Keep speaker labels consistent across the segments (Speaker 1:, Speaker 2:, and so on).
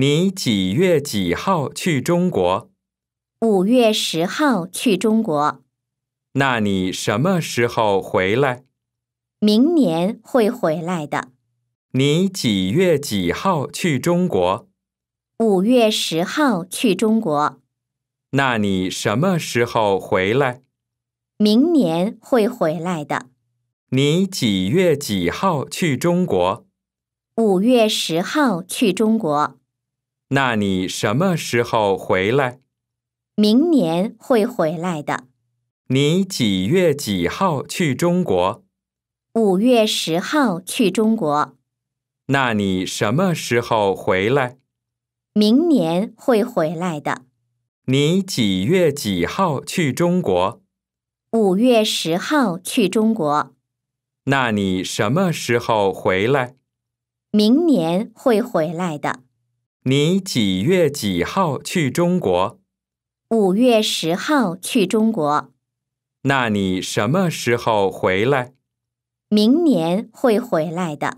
Speaker 1: 你几月几号去中国？
Speaker 2: 五月十号去中国，
Speaker 1: 那你什么时候回来？
Speaker 2: 明年会回来的。
Speaker 1: 你几月几号去中国？
Speaker 2: 五月十号去中国，
Speaker 1: 那你什么时候回来？
Speaker 2: 明年会回来的。
Speaker 1: 你几月几号去中国？
Speaker 2: 五月十号去中国，
Speaker 1: 那你什么时候回来？
Speaker 2: 明年会回来的。
Speaker 1: 你几月几号去中国？
Speaker 2: 五月十号去中国，
Speaker 1: 那你什么时候回来？
Speaker 2: 明年会回来的。
Speaker 1: 你几月几号去中国？
Speaker 2: 五月十号去中国，
Speaker 1: 那你什么时候回来？
Speaker 2: 明年会回来的。
Speaker 1: 你几月几号去中国？
Speaker 2: 五月十号去中国，
Speaker 1: 那你什么时候回来？
Speaker 2: 明年会回来的。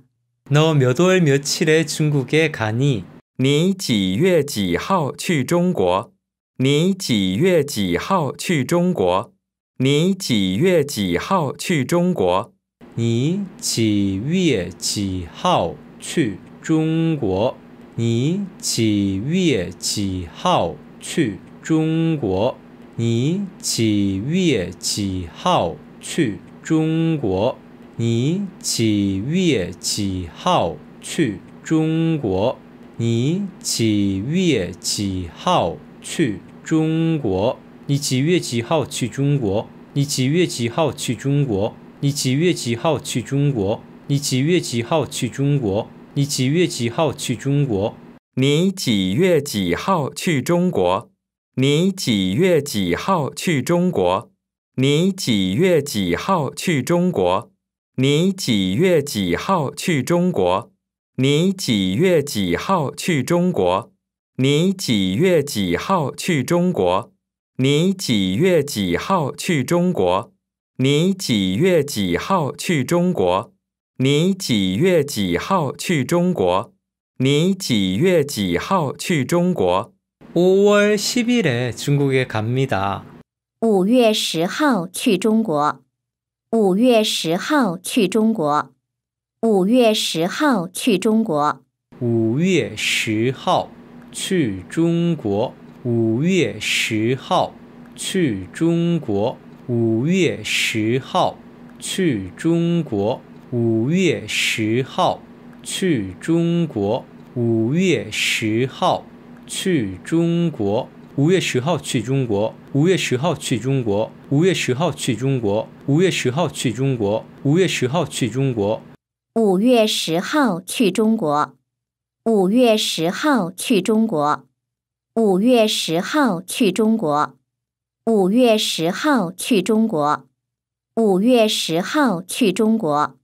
Speaker 3: 너 몇 월 며칠에 중국에 가니?
Speaker 1: 你几月几号去中国？你几月几号去中国？你几月几号去中国？
Speaker 3: 你几月几号去中国？ 你几月几号去中国？你几月几号去中国？你几月几号去中国？你几月几号去中国？你几月几号去中国？你几月几号去中国？你几月几号去中国？你几月几号去中国？你几月几号去中国？
Speaker 1: 你几月几号去中国？你几月几号去中国？你几月几号去中国？你几月几号去中国？你几月几号去中国？你几月几号去中国？你几月几号去中国？你几月几号去中国？你几月几号去中国你几月几号去中国？你几月几号去中国？
Speaker 3: 5월 10일에 중국에 갑니다.
Speaker 2: 五月十号去中国，五月十号去中国，五月十号去中国，
Speaker 3: 5月10号去中国。5月10号去中国。5月10号去中国。 五月十号去中国。五月十号去中国。五月十号去中国。五月十号去中国。五月十号去中国。五月十号去中国。五月十号去中国。
Speaker 2: 五月十号去中国，五月十号去中国，五月十号去中国，五月十号去中国，五月十号去中国，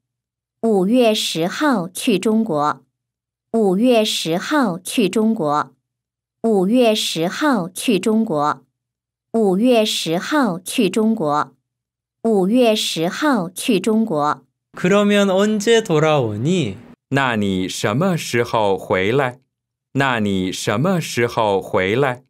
Speaker 2: 五月十号去中国，五月十号去中国，五月十号去中国，五月十号去中国，五月十号去中国。
Speaker 3: 그러면 언제 돌아오니?
Speaker 1: 那你什么时候回来？那你什么时候回来？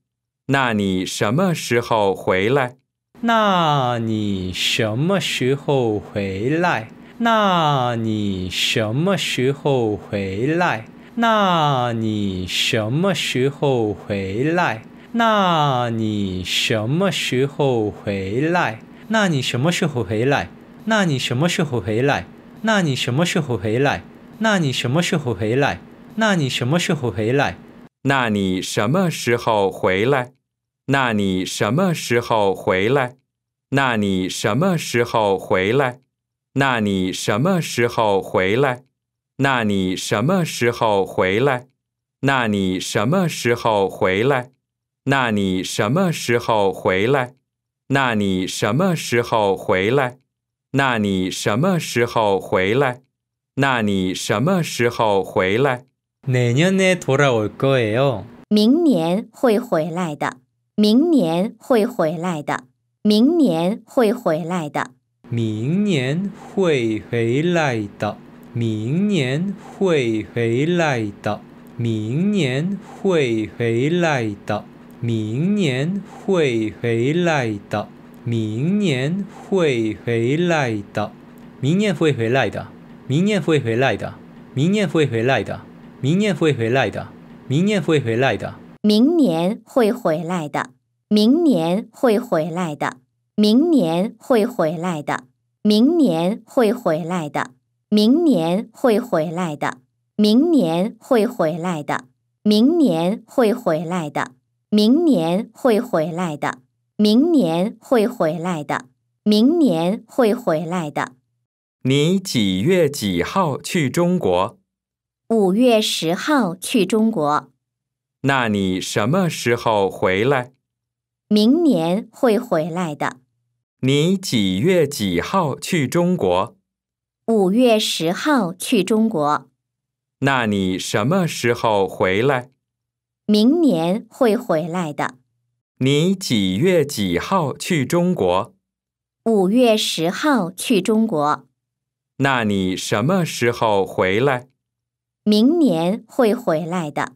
Speaker 1: 那你什么时候回来？
Speaker 3: 那你什么时候回来？ 那你什么时候回来？那你什么时候回来？那你什么时候回来？那你什么时候回来？那你什么时候回来？那你什么时候回来？那你什么时候回来？那你什么时候回来？
Speaker 1: 那你什么时候回来？那你什么时候回来？那你什么时候回来？那你什么时候回来？那你什么时候回来？那你什么时候回来？那你什么时候回来？那你什么时候回来？那你什么时候回来？那你什么时候回来？
Speaker 3: 내년에 돌아올 거예요.
Speaker 2: 明年会回来的，明年会回来的，明年会回来的，
Speaker 3: 明年会回来的，明年会回来的，明年会回来的，明年会回来的，明年会回来的，明年会回来的，明年会回来的，明年会回来的，明年会回来的，明年会回来的，
Speaker 2: 明年会回来的，明年会回来的，明年会回来的，明年会回来的，明年会回来的，明年会回来的，明年会回来的，明年会回来的，明年会回来的，明年会回来的。
Speaker 1: 你几月几号去中国？
Speaker 2: 五月十号去中国，
Speaker 1: 那你什么时候回来？
Speaker 2: 明年会回来的。
Speaker 1: 你几月几号去中国？
Speaker 2: 五月十号去中国，
Speaker 1: 那你什么时候回来？
Speaker 2: 明年会回来的。
Speaker 1: 你几月几号去中国？
Speaker 2: 五月十号去中国，
Speaker 1: 那你什么时候回来？
Speaker 2: 明年会回来的。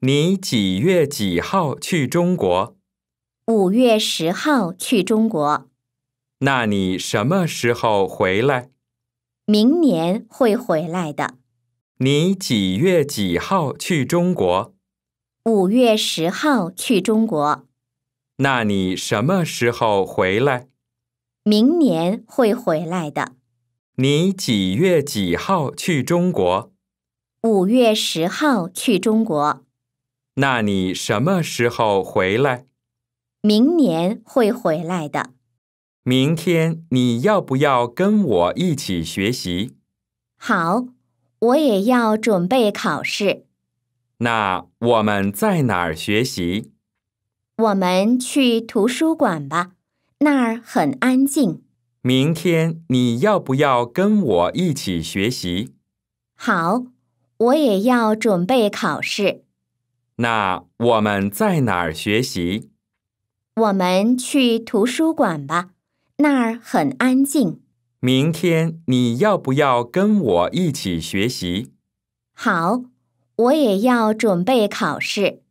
Speaker 1: 你几月几号去中国？
Speaker 2: 五月十号去中国，
Speaker 1: 那你什么时候回来？
Speaker 2: 明年会回来的。
Speaker 1: 你几月几号去中国？
Speaker 2: 五月十号去中国，
Speaker 1: 那你什么时候回来？
Speaker 2: 明年会回来的。
Speaker 1: 你几月几号去中国？
Speaker 2: 五月十号去中国，
Speaker 1: 那你什么时候回来？
Speaker 2: 明年会回来的。
Speaker 1: 明天你要不要跟我一起学习？
Speaker 2: 好，我也要准备考试。
Speaker 1: 那我们在哪儿学习？
Speaker 2: 我们去图书馆吧，那儿很安静。
Speaker 1: 明天你要不要跟我一起学习？
Speaker 2: 好，我也要准备考试。
Speaker 1: 那我们在哪儿学习？
Speaker 2: 我们去图书馆吧，那儿很安静。
Speaker 1: 明天你要不要跟我一起学习？
Speaker 2: 好，我也要准备考试。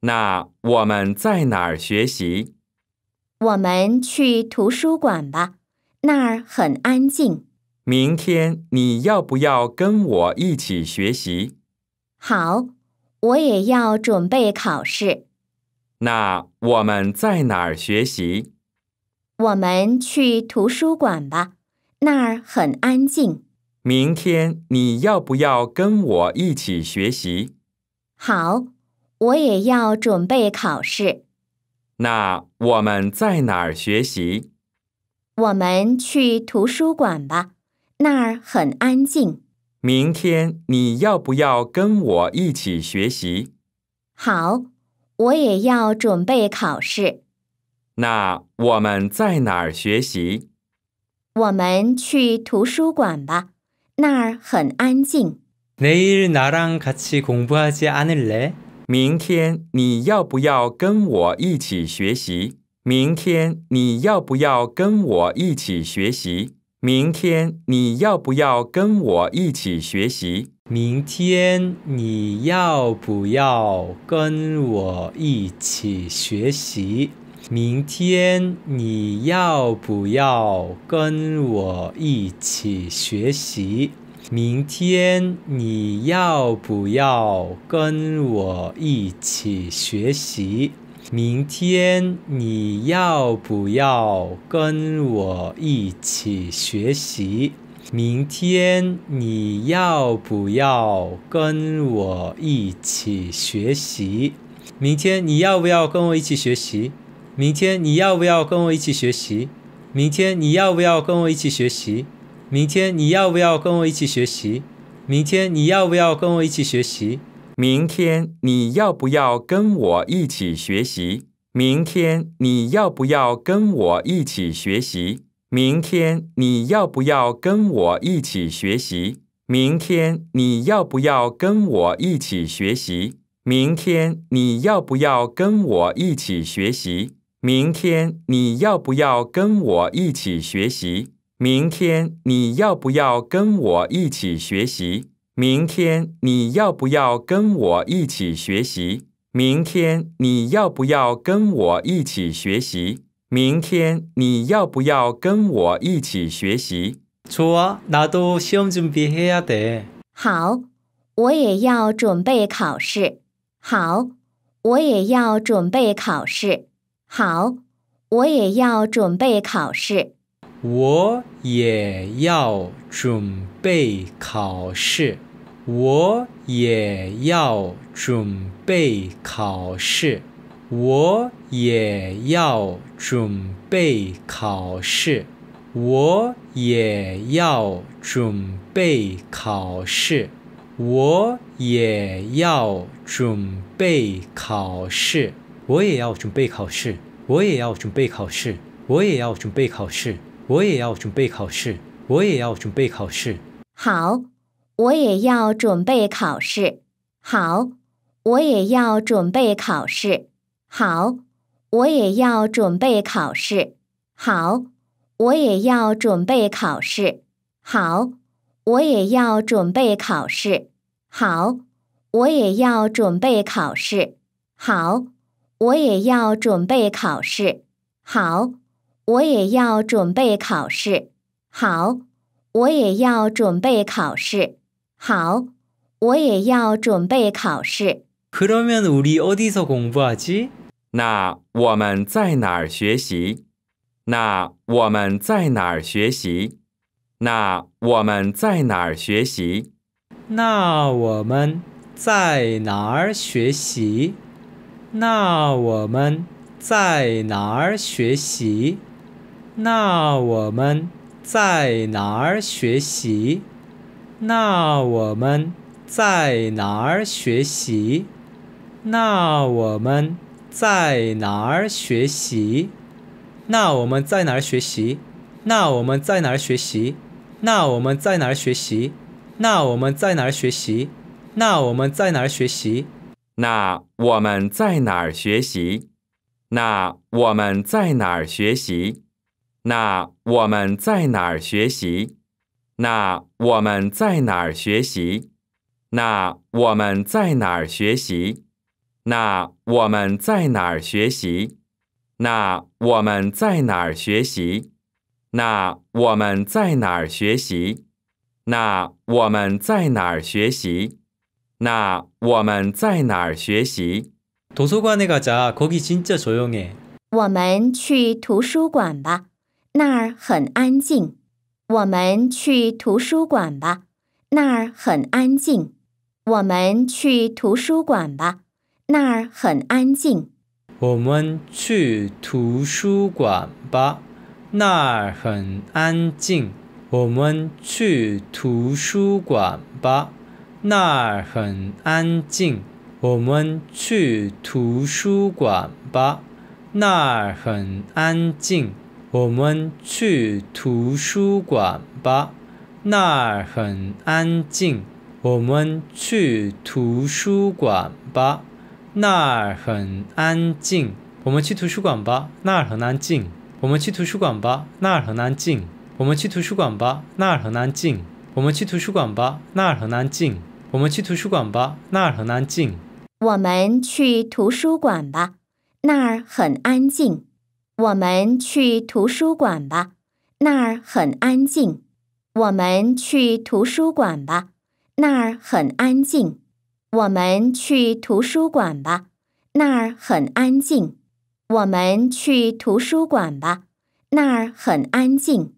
Speaker 1: 那我们在哪儿学习？
Speaker 2: 我们去图书馆吧，那儿很安静。
Speaker 1: 明天你要不要跟我一起学习？
Speaker 2: 好，我也要准备考试。
Speaker 1: 那我们在哪儿学习？
Speaker 2: 我们去图书馆吧，那儿很安静。
Speaker 1: 明天你要不要跟我一起学习？
Speaker 2: 好，我也要准备考试。
Speaker 1: 那我们在哪儿学习？
Speaker 2: 我们去图书馆吧，那儿很安静。
Speaker 1: 明天你要不要跟我一起学习？
Speaker 2: 好，我也要准备考试。
Speaker 1: 那我们在哪儿学习？
Speaker 2: 我们去图书馆吧，那儿很安静。
Speaker 3: 내일 나랑 같이 공부하지 않을래?
Speaker 1: 明天你要不要跟我一起学习？明天你要不要跟我一起学习？明天你要不要跟我一起学习？
Speaker 3: 明天你要不要跟我一起学习？ 明天你要不要跟我一起学习？明天你要不要跟我一起学习？明天你要不要跟我一起学习？明天你要不要跟我一起学习？明天你要不要跟我一起学习？明天你要不要跟我一起学习？明天你要不要跟我一起学习？明天你要不要跟我一起学习？明天你要不要跟我一起学习？
Speaker 1: 明天你要不要跟我一起学习？明天你要不要跟我一起学习？明天你要不要跟我一起学习？明天你要不要跟我一起学习？明天你要不要跟我一起学习？明天你要明天你要不要跟我一起学习？明天你要不要跟我一起学习？ 明天你要不要跟我一起学习？明天你要不要跟我一起学习？明天你要不要跟我一起学习？
Speaker 3: 좋아, 나도 시험 준비해야 돼.
Speaker 2: 好，我也要准备考试。好，我也要准备考试。 好，我也要准备考试。
Speaker 3: 我也要准备考试。我也要准备考试。我也要准备考试。我也要准备考试。我也要准备考试。我也要准备考试。我也要准备考试。我也要准备考试。我也要准备考试。我也要准备考试。
Speaker 2: 好，我也要准备考试。好，我也要准备考试。好，我也要准备考试。好，我也要准备考试。好，我也要准备考试。好，我也要准备考试。好，我也要准备考试好我也要准备考试。好，我也要准备考试。好，我也要准备考试。好，我也要准备考试。
Speaker 3: 그러면 우리 어디서 공부하지?
Speaker 1: 那我们在哪儿学习？那我们在哪儿学习？那我们在哪儿学习？
Speaker 3: 那我们在哪儿学习？ 那我们在哪儿学习？那我们在哪儿学习？那我们在哪儿学习？那我们在哪儿学习？那我们在哪儿学习？那我们在哪儿学习？那我们在哪儿学习？那我们在哪儿学习？那我们在哪儿学习？
Speaker 1: 那我们在哪儿学习？那我们在哪儿学习？那我们在哪儿学习？那我们在哪儿学习？那我们在哪儿学习？那我们在哪儿学习？那我们在哪儿学习？那我们在哪儿学习？那我们在哪儿学习？那我们在哪儿学习？
Speaker 3: 도서관에 가자. 거기 진짜 조용해.
Speaker 2: 我们去图书馆吧，那儿很安静。我们去图书馆吧，那儿很安静。我们去图书馆吧，那儿很安静。
Speaker 3: 我们去图书馆吧，那儿很安静。我们去图书馆吧， 那儿很安静。我们去图书馆吧，那儿很安静。我们去图书馆吧，那儿很安静。我们去图书馆吧。那儿很安静。我们去图书馆吧，那儿很安静。我们去图书馆吧，那儿很安静。我们去图书馆吧，那儿很安静。我们去图书馆吧，那儿很安静。我们去图书馆吧，那儿很安静。
Speaker 2: 我们去图书馆吧，那儿很安静。我们去图书馆吧，那儿很安静。我们去图书馆吧，那儿很安静。我们去图书馆吧，那儿很安静。我们去图书馆吧，那儿很安静。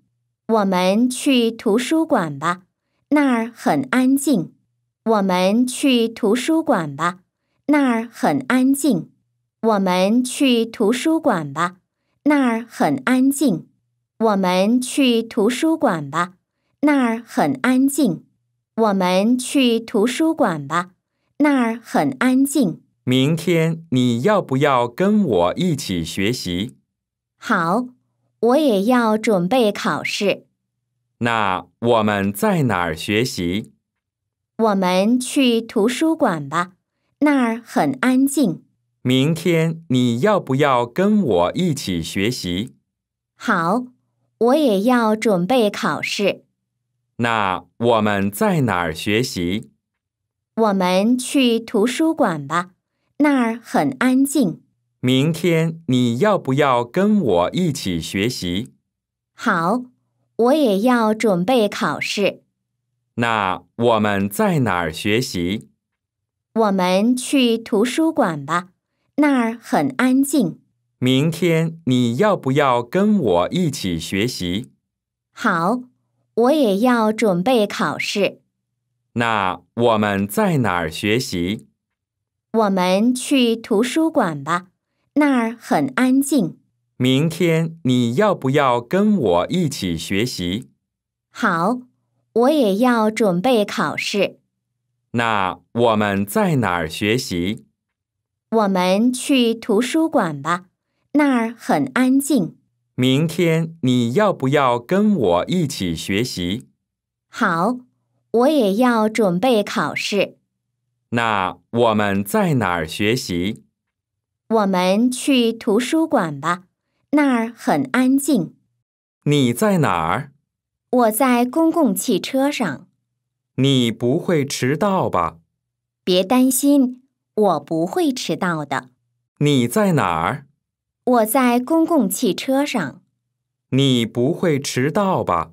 Speaker 2: 我们去图书馆吧，那儿很安静。我们去图书馆吧，那儿很安静。我们去图书馆吧，那儿很安静。我们去图书馆吧，那儿很安静。我们去图书馆吧。那儿很安静。
Speaker 1: 明天你要不要跟我一起学习？
Speaker 2: 好，我也要准备考试。
Speaker 1: 那我们在哪儿学习？
Speaker 2: 我们去图书馆吧，那儿很安静。
Speaker 1: 明天你要不要跟我一起学习？
Speaker 2: 好，我也要准备考试。
Speaker 1: 那我们在哪儿学习？
Speaker 2: 我们去图书馆吧，那儿很安静。
Speaker 1: 明天你要不要跟我一起学习？
Speaker 2: 好，我也要准备考试。
Speaker 1: 那我们在哪儿学习？
Speaker 2: 我们去图书馆吧，那儿很安静。
Speaker 1: 明天你要不要跟我一起学习？
Speaker 2: 好，我也要准备考试。
Speaker 1: 那我们在哪儿学习？
Speaker 2: 我们去图书馆吧，那儿很安静。
Speaker 1: 明天你要不要跟我一起学习？
Speaker 2: 好，我也要准备考试。
Speaker 1: 那我们在哪儿学习？
Speaker 2: 我们去图书馆吧，那儿很安静。
Speaker 1: 明天你要不要跟我一起学习？
Speaker 2: 好，我也要准备考试。
Speaker 1: 那我们在哪儿学习？
Speaker 2: 我们去图书馆吧，那儿很安静。
Speaker 1: 你在哪儿？
Speaker 2: 我在公共汽车上。
Speaker 1: 你不会迟到吧？
Speaker 2: 别担心，我不会迟到的。
Speaker 1: 你在哪儿？
Speaker 2: 我在公共汽车上。
Speaker 1: 你不会迟到吧？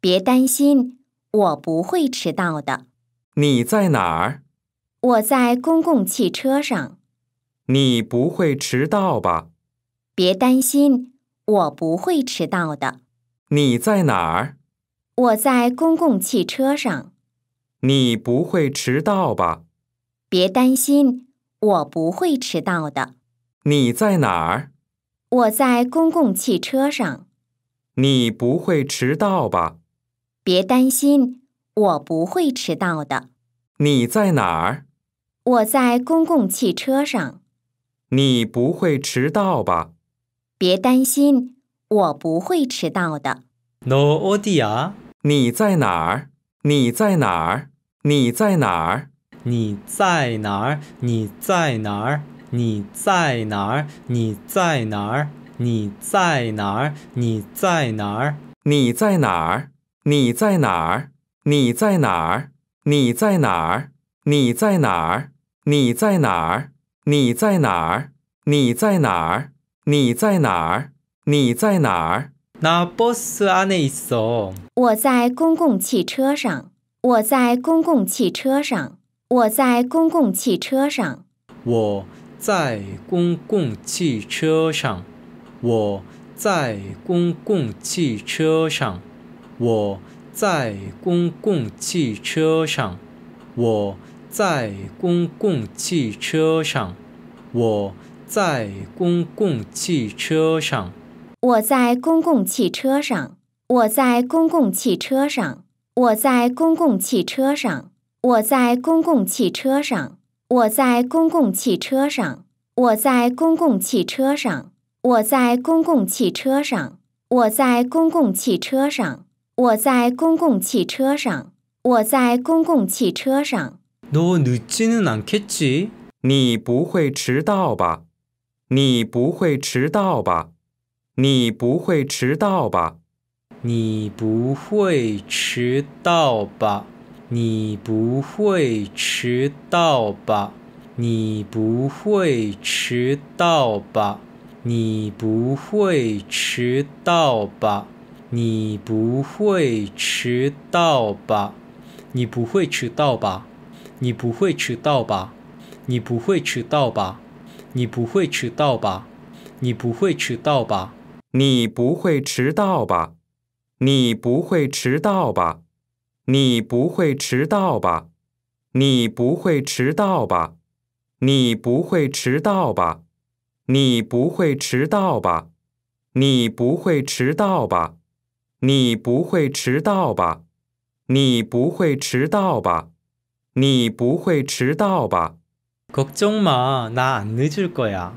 Speaker 2: 别担心，我不会迟到的。
Speaker 1: 你在哪儿？
Speaker 2: 我在公共汽车上。
Speaker 1: 你不会迟到吧？
Speaker 2: 别担心，我不会迟到的。
Speaker 1: 你在哪儿？
Speaker 2: 我在公共汽车上。
Speaker 1: 你不会迟到吧？
Speaker 2: 别担心，我不会迟到的。
Speaker 1: 你在哪儿？
Speaker 2: 我在公共汽车上。
Speaker 1: 你不会迟到吧？
Speaker 2: 别担心，我不会迟到的。
Speaker 1: 你在哪儿？
Speaker 2: 我在公共汽车上。
Speaker 1: 你不会迟到吧？
Speaker 2: 别担心，我不会迟到的。
Speaker 3: No, odia.
Speaker 1: 你在哪儿？你在哪儿？你在哪儿？
Speaker 3: 你在哪儿？你在哪儿？你在哪儿？你在哪儿？你在哪儿？你在哪儿？
Speaker 1: 你在哪儿？你在哪儿？你在哪儿？你在哪儿？你在哪儿？你在哪儿？你在哪儿？你在哪儿？你在哪儿？你在哪儿？
Speaker 3: 나 버스 안에 있어.
Speaker 2: 我在公共汽车上。我在公共汽车上。我在公共汽车上。
Speaker 3: 我在公共汽车上。我在公共汽车上。我在公共汽车上。我在公共汽车上。我在公共汽车上。
Speaker 2: 我在公共汽车上。我在公共汽车上。我在公共汽车上。我在公共汽车上。我在公共汽车上。我在公共汽车上。我在公共汽车上。我在公共汽车上。我在公共汽车上。我在公共汽车上。
Speaker 3: 너 늦지는 않겠지?
Speaker 1: 你不会迟到吧？你不会迟到吧？ 你不会迟到吧？
Speaker 3: 你不会迟到吧？你不会迟到吧？你不会迟到吧？你不会迟到吧？你不会迟到吧？你不会迟到吧？你不会迟到吧？你不会迟到吧？你不会迟到吧？你不会迟到吧？
Speaker 1: 你不会迟到吧你不会迟到吧？你不会迟到吧？你不会迟到吧？你不会迟到吧？你不会迟到吧？你不会迟到吧？你不会迟到吧？你不会迟到吧？你不会迟到吧？你不会迟到吧？
Speaker 3: 걱정 마, 나 안 늦을 거야.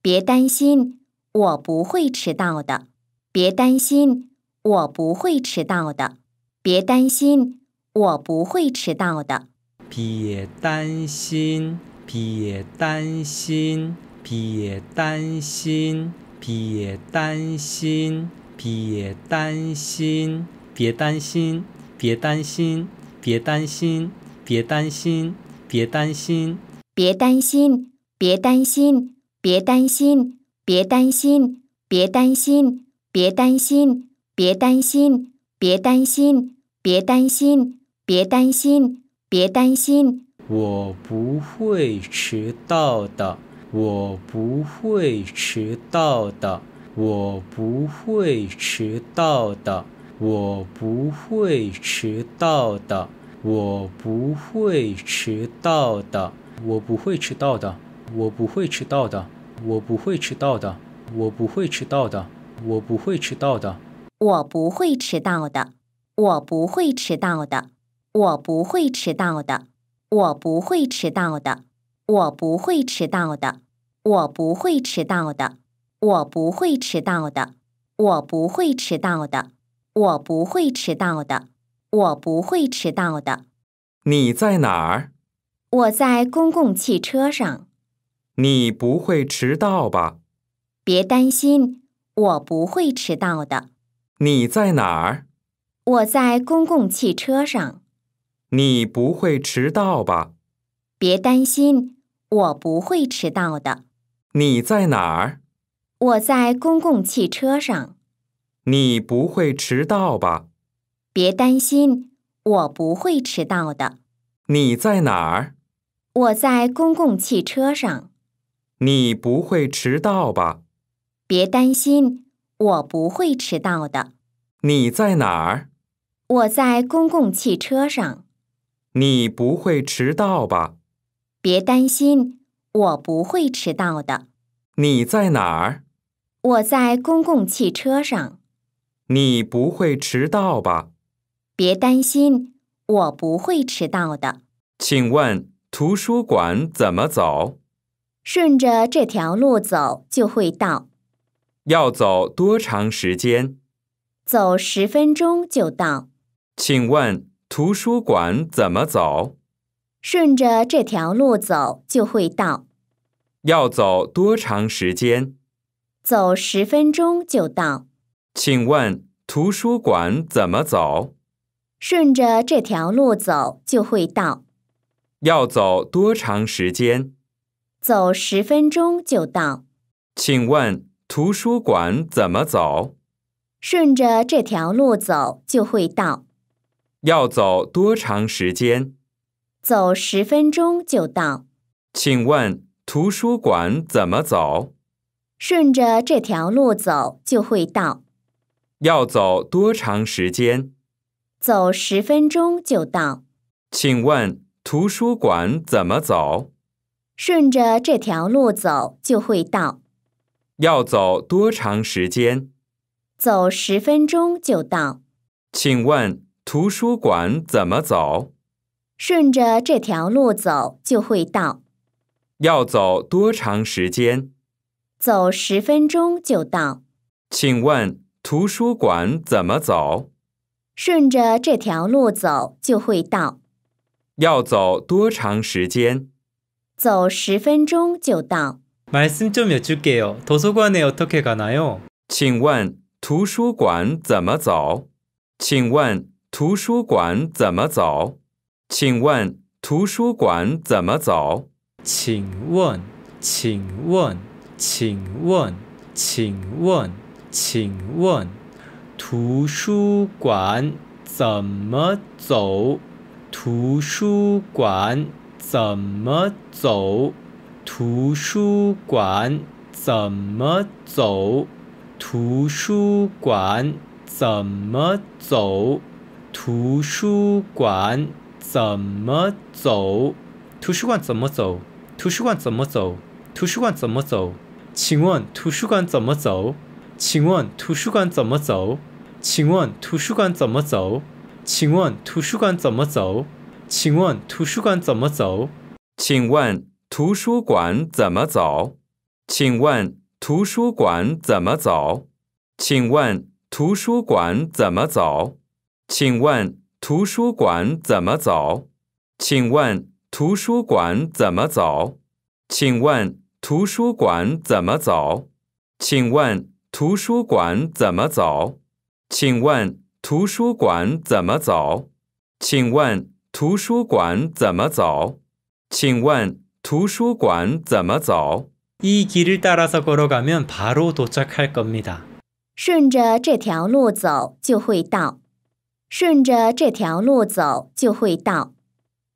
Speaker 2: 别担心， 我不会迟到的别担心我不会迟到的别担心我不会迟到的。
Speaker 3: 别担心别担心别担心别担心别担心别担心别担心别担心别担心别担心。别担心
Speaker 2: 别担心别担心别担心别担心，别担心，别担心，别担心，别担心，别担心，别担心，别担心。
Speaker 3: 我不会迟到的，我不会迟到的，我不会迟到的，我不会迟到的，我不会迟到的，我不会迟到的，我不会迟到的，我不会迟到的，我不会迟到的，我不会迟到的，
Speaker 2: 我不会迟到的，我不会迟到的，我不会迟到的。我不会迟到的，我不会迟到的，我不会迟到的，我不会迟到的，我不会迟到的，我不会迟到的，我不会迟到的。
Speaker 1: 你在哪儿？
Speaker 2: 我在公共汽车上。
Speaker 1: 你不会迟到吧？
Speaker 2: 别担心，我不会迟到的。
Speaker 1: 你在哪儿？
Speaker 2: 我在公共汽车上。
Speaker 1: 你不会迟到吧？
Speaker 2: 别担心，我不会迟到的。
Speaker 1: 你在哪儿？
Speaker 2: 我在公共汽车上。
Speaker 1: 你不会迟到吧？
Speaker 2: 别担心，我不会迟到的。
Speaker 1: 你在哪儿？
Speaker 2: 我在公共汽车上。
Speaker 1: 你不会迟到吧？
Speaker 2: 别担心，我不会迟到的。
Speaker 1: 你在哪儿？
Speaker 2: 我在公共汽车上。
Speaker 1: 你不会迟到吧？
Speaker 2: 别担心，我不会迟到的。
Speaker 1: 你在哪儿？
Speaker 2: 我在公共汽车上。
Speaker 1: 你不会迟到吧？
Speaker 2: 别担心，我不会迟到的。
Speaker 1: 请问图书馆怎么走？
Speaker 2: 顺着这条路走就会到。
Speaker 1: 要走多长时间？
Speaker 2: 走十分钟就到。
Speaker 1: 请问。图书馆怎么走？
Speaker 2: 顺着这条路走就会到。
Speaker 1: 要走多长时间？
Speaker 2: 走十分钟就到。
Speaker 1: 请问图书馆怎么走？
Speaker 2: 顺着这条路走就会到。
Speaker 1: 要走多长时间？
Speaker 2: 走十分钟就到。
Speaker 1: 请问图书馆怎么走？
Speaker 2: 顺着这条路走就会到。
Speaker 1: 要走多长时间？
Speaker 2: 走十分钟就到。
Speaker 1: 请问图书馆怎么走？
Speaker 2: 顺着这条路走就会到。
Speaker 1: 要走多长时间？
Speaker 2: 走十分钟就到。
Speaker 1: 请问图书馆怎么走？
Speaker 2: 顺着这条路走就会到。
Speaker 1: 要走多长时间？
Speaker 2: 走十分钟就到。
Speaker 1: 请问。图书馆怎么走？
Speaker 2: 顺着这条路走就会到。
Speaker 1: 要走多长时间？
Speaker 2: 走十分钟就到。
Speaker 1: 请问图书馆怎么走？
Speaker 2: 顺着这条路走就会到。
Speaker 1: 要走多长时间？
Speaker 2: 走十分钟就到。
Speaker 3: 말씀좀여쭐게요도서관에어떻게가나요
Speaker 1: 请问图书馆怎么走？请问。图书馆怎么走？请问图书馆怎么走？
Speaker 3: 请问，请问，请问，请问，请问，图书馆怎么走？图书馆 怎么走？图书馆怎么走？图书馆怎么走？图书馆怎么走？图书馆怎么走？图书馆怎么走？图书馆怎么走？请问图书馆怎么走？请问图书馆怎么走？请问图书馆怎么走？请问图书馆怎么走？请问图书馆怎么走？
Speaker 1: 请问图书馆怎么走？请问图书馆怎么走？请问图书馆怎么走？请问图书馆怎么走？请问图书馆怎么走？请问图书馆怎么走？请问图书馆怎么走？请问图书馆怎么走？请问图书馆怎么走？ 请问图书馆怎么走？
Speaker 3: 이 길을 따라서 걸어가면 바로 도착할 겁니다.
Speaker 2: 顺着这条路走就会到。顺着这条路走就会到。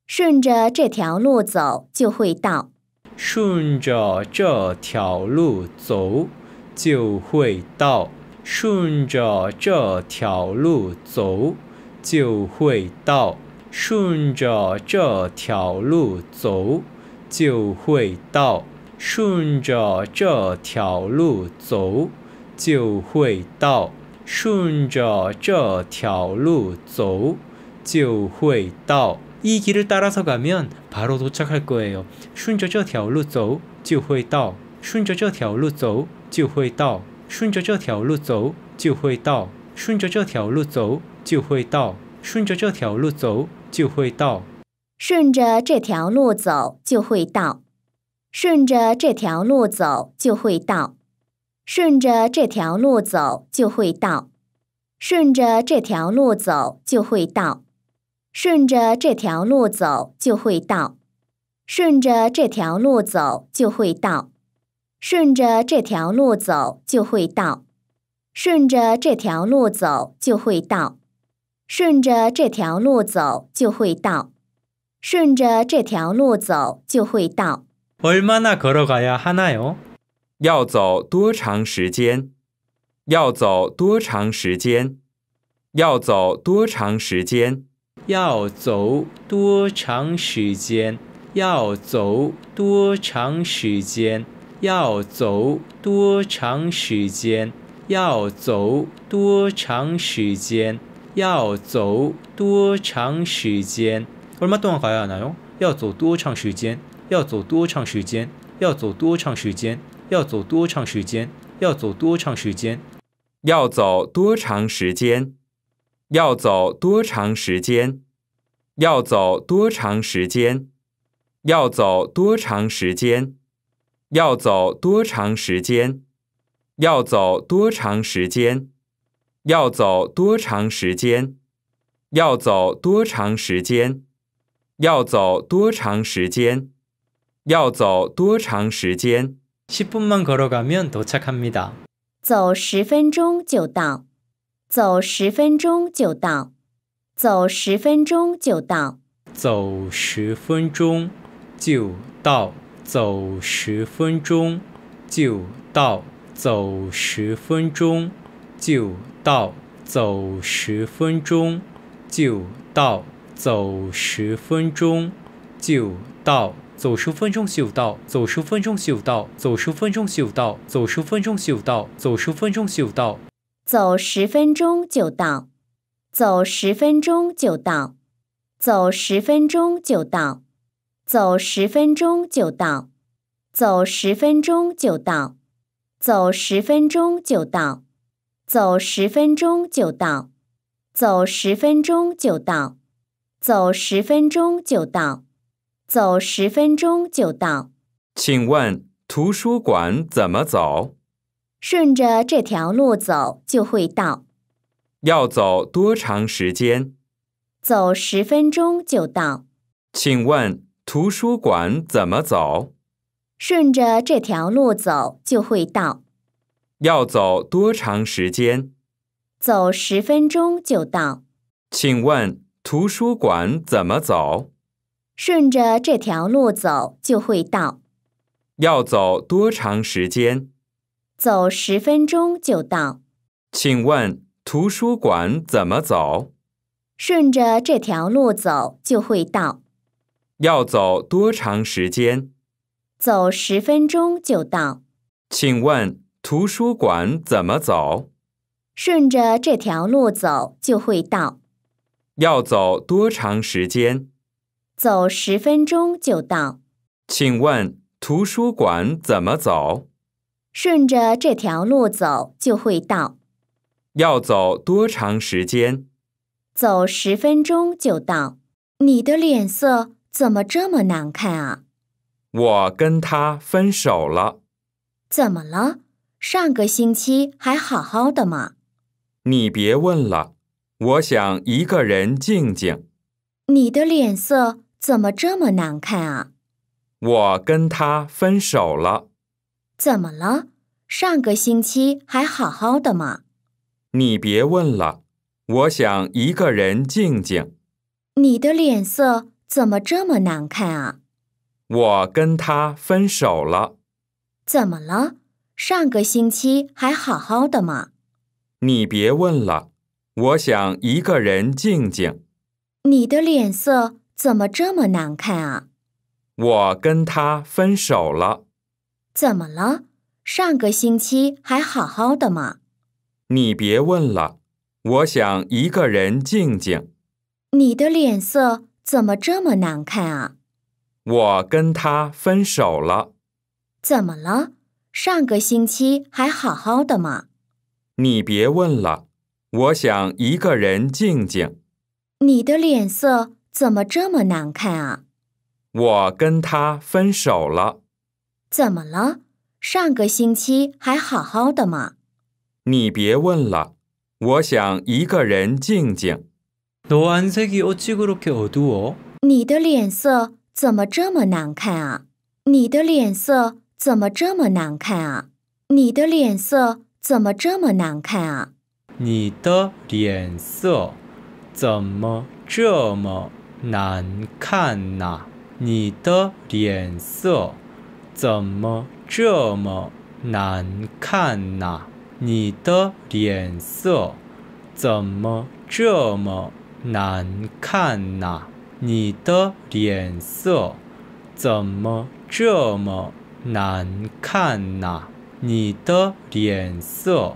Speaker 2: 顺着这条路走就会到。
Speaker 3: 顺着这条路走就会到。顺着这条路走就会到。 顺着这条路走就会到。顺着这条路走就会到。顺着这条路走就会到。이 길을 따라서 가면 바로 도착할 거예요. 顺着这条路走就会到。顺着这条路走就会到。顺着这条路走就会到。顺着这条路走就会到。顺着这条路走 就会到。
Speaker 2: 顺着这条路走就会到。顺着这条路走就会到。顺着这条路走就会到。顺着这条路走就会到。顺着这条路走就会到。顺着这条路走就会到。顺着这条路走就会到。顺着这条路走就会到。顺着这条路走就会到。顺着这条路走就会到。
Speaker 3: 얼마나 걸어가야 하나요?
Speaker 1: 要走多长时间？要走多长时间？要走多长时间？
Speaker 3: 要走多长时间？要走多长时间？要走多长时间？要走多长时间？ 要走多长时间？ 얼마 동안 가야 하나요? 要走多长时间?要走多长时间?要走多长时间?要走多长时间?要走多长时间?
Speaker 1: 要走多长时间？要走多长时间？要走多长时间？要走多长时间？要走多长时间？要走多长时间？ 要走多长时间？要走多长时间？要走多长时间？要走多长时间？
Speaker 3: 10분만 걸어가면 도착합니다.
Speaker 2: 走十分钟就到。走十分钟就到。走十分钟就到。
Speaker 3: 走十分钟就到。走十分钟就到。走十分钟 就到。走十分钟就到。走十分钟就到。走十分钟就到。走十分钟就到。走十分钟就到。走十分钟就到。走十分钟就到。
Speaker 2: 走十分钟就到。走十分钟就到。走十分钟就到。走十分钟就到。走十分钟就到。走十分钟就到。走十分钟就到。走十分钟就到。走十分钟就到。走十分钟就到。
Speaker 1: 请问图书馆怎么走？
Speaker 2: 顺着这条路走就会到。
Speaker 1: 要走多长时间？
Speaker 2: 走十分钟就到。
Speaker 1: 请问图书馆怎么走？
Speaker 2: 顺着这条路走就会到。
Speaker 1: 要走多长时间？
Speaker 2: 走十分钟就到。
Speaker 1: 请问图书馆怎么走？
Speaker 2: 顺着这条路走就会到。
Speaker 1: 要走多长时间？
Speaker 2: 走十分钟就到。
Speaker 1: 请问图书馆怎么走？
Speaker 2: 顺着这条路走就会到。
Speaker 1: 要走多长时间？
Speaker 2: 走十分钟就到。
Speaker 1: 请问图书馆怎么走？
Speaker 2: 顺着这条路走就会到。
Speaker 1: 要走多长时间？
Speaker 2: 走十分钟就到。
Speaker 1: 请问图书馆怎么走？
Speaker 2: 顺着这条路走就会到。
Speaker 1: 要走多长时间？
Speaker 2: 走十分钟就到。你的脸色怎么这么难看啊？
Speaker 1: 我跟他分手了。
Speaker 2: 怎么了？上个星期还好好的嘛。
Speaker 1: 你别问了，我想一个人静静。
Speaker 2: 你的脸色怎么这么难看啊？
Speaker 1: 我跟他分手了。
Speaker 2: 怎么了？上个星期还好好的嘛。
Speaker 1: 你别问了，我想一个人静静。
Speaker 2: 你的脸色怎么这么难看啊？
Speaker 1: 我跟他分手了。
Speaker 2: 怎么了？上个星期还好好的嘛。
Speaker 1: 你别问了，我想一个人静静。
Speaker 2: 你的脸色怎么这么难看啊？
Speaker 1: 我跟他分手了。
Speaker 2: 怎么了？上个星期还好好的嘛。
Speaker 1: 你别问了，我想一个人静静。
Speaker 2: 你的脸色怎么这么难看啊？
Speaker 1: 我跟他分手了。
Speaker 2: 怎么了？上个星期还好好的嘛。
Speaker 1: 你别问了，我想一个人静静。
Speaker 2: 你的脸色怎么这么难看啊？
Speaker 1: 我跟他分手了。
Speaker 2: 怎么了？上个星期还好好的嘛。
Speaker 1: 你别问了，我想一个人静静。
Speaker 3: 너안색이어찌그렇게어두워
Speaker 2: 你的脸色怎么这么难看啊？你的脸色 怎么这么难看啊？你的脸色怎么这么难看啊？
Speaker 3: 你的脸色怎么这么难看呐？你的脸色怎么这么难看呐？你的脸色怎么这么难看呐？你的脸色怎么这么难看呐？你的脸色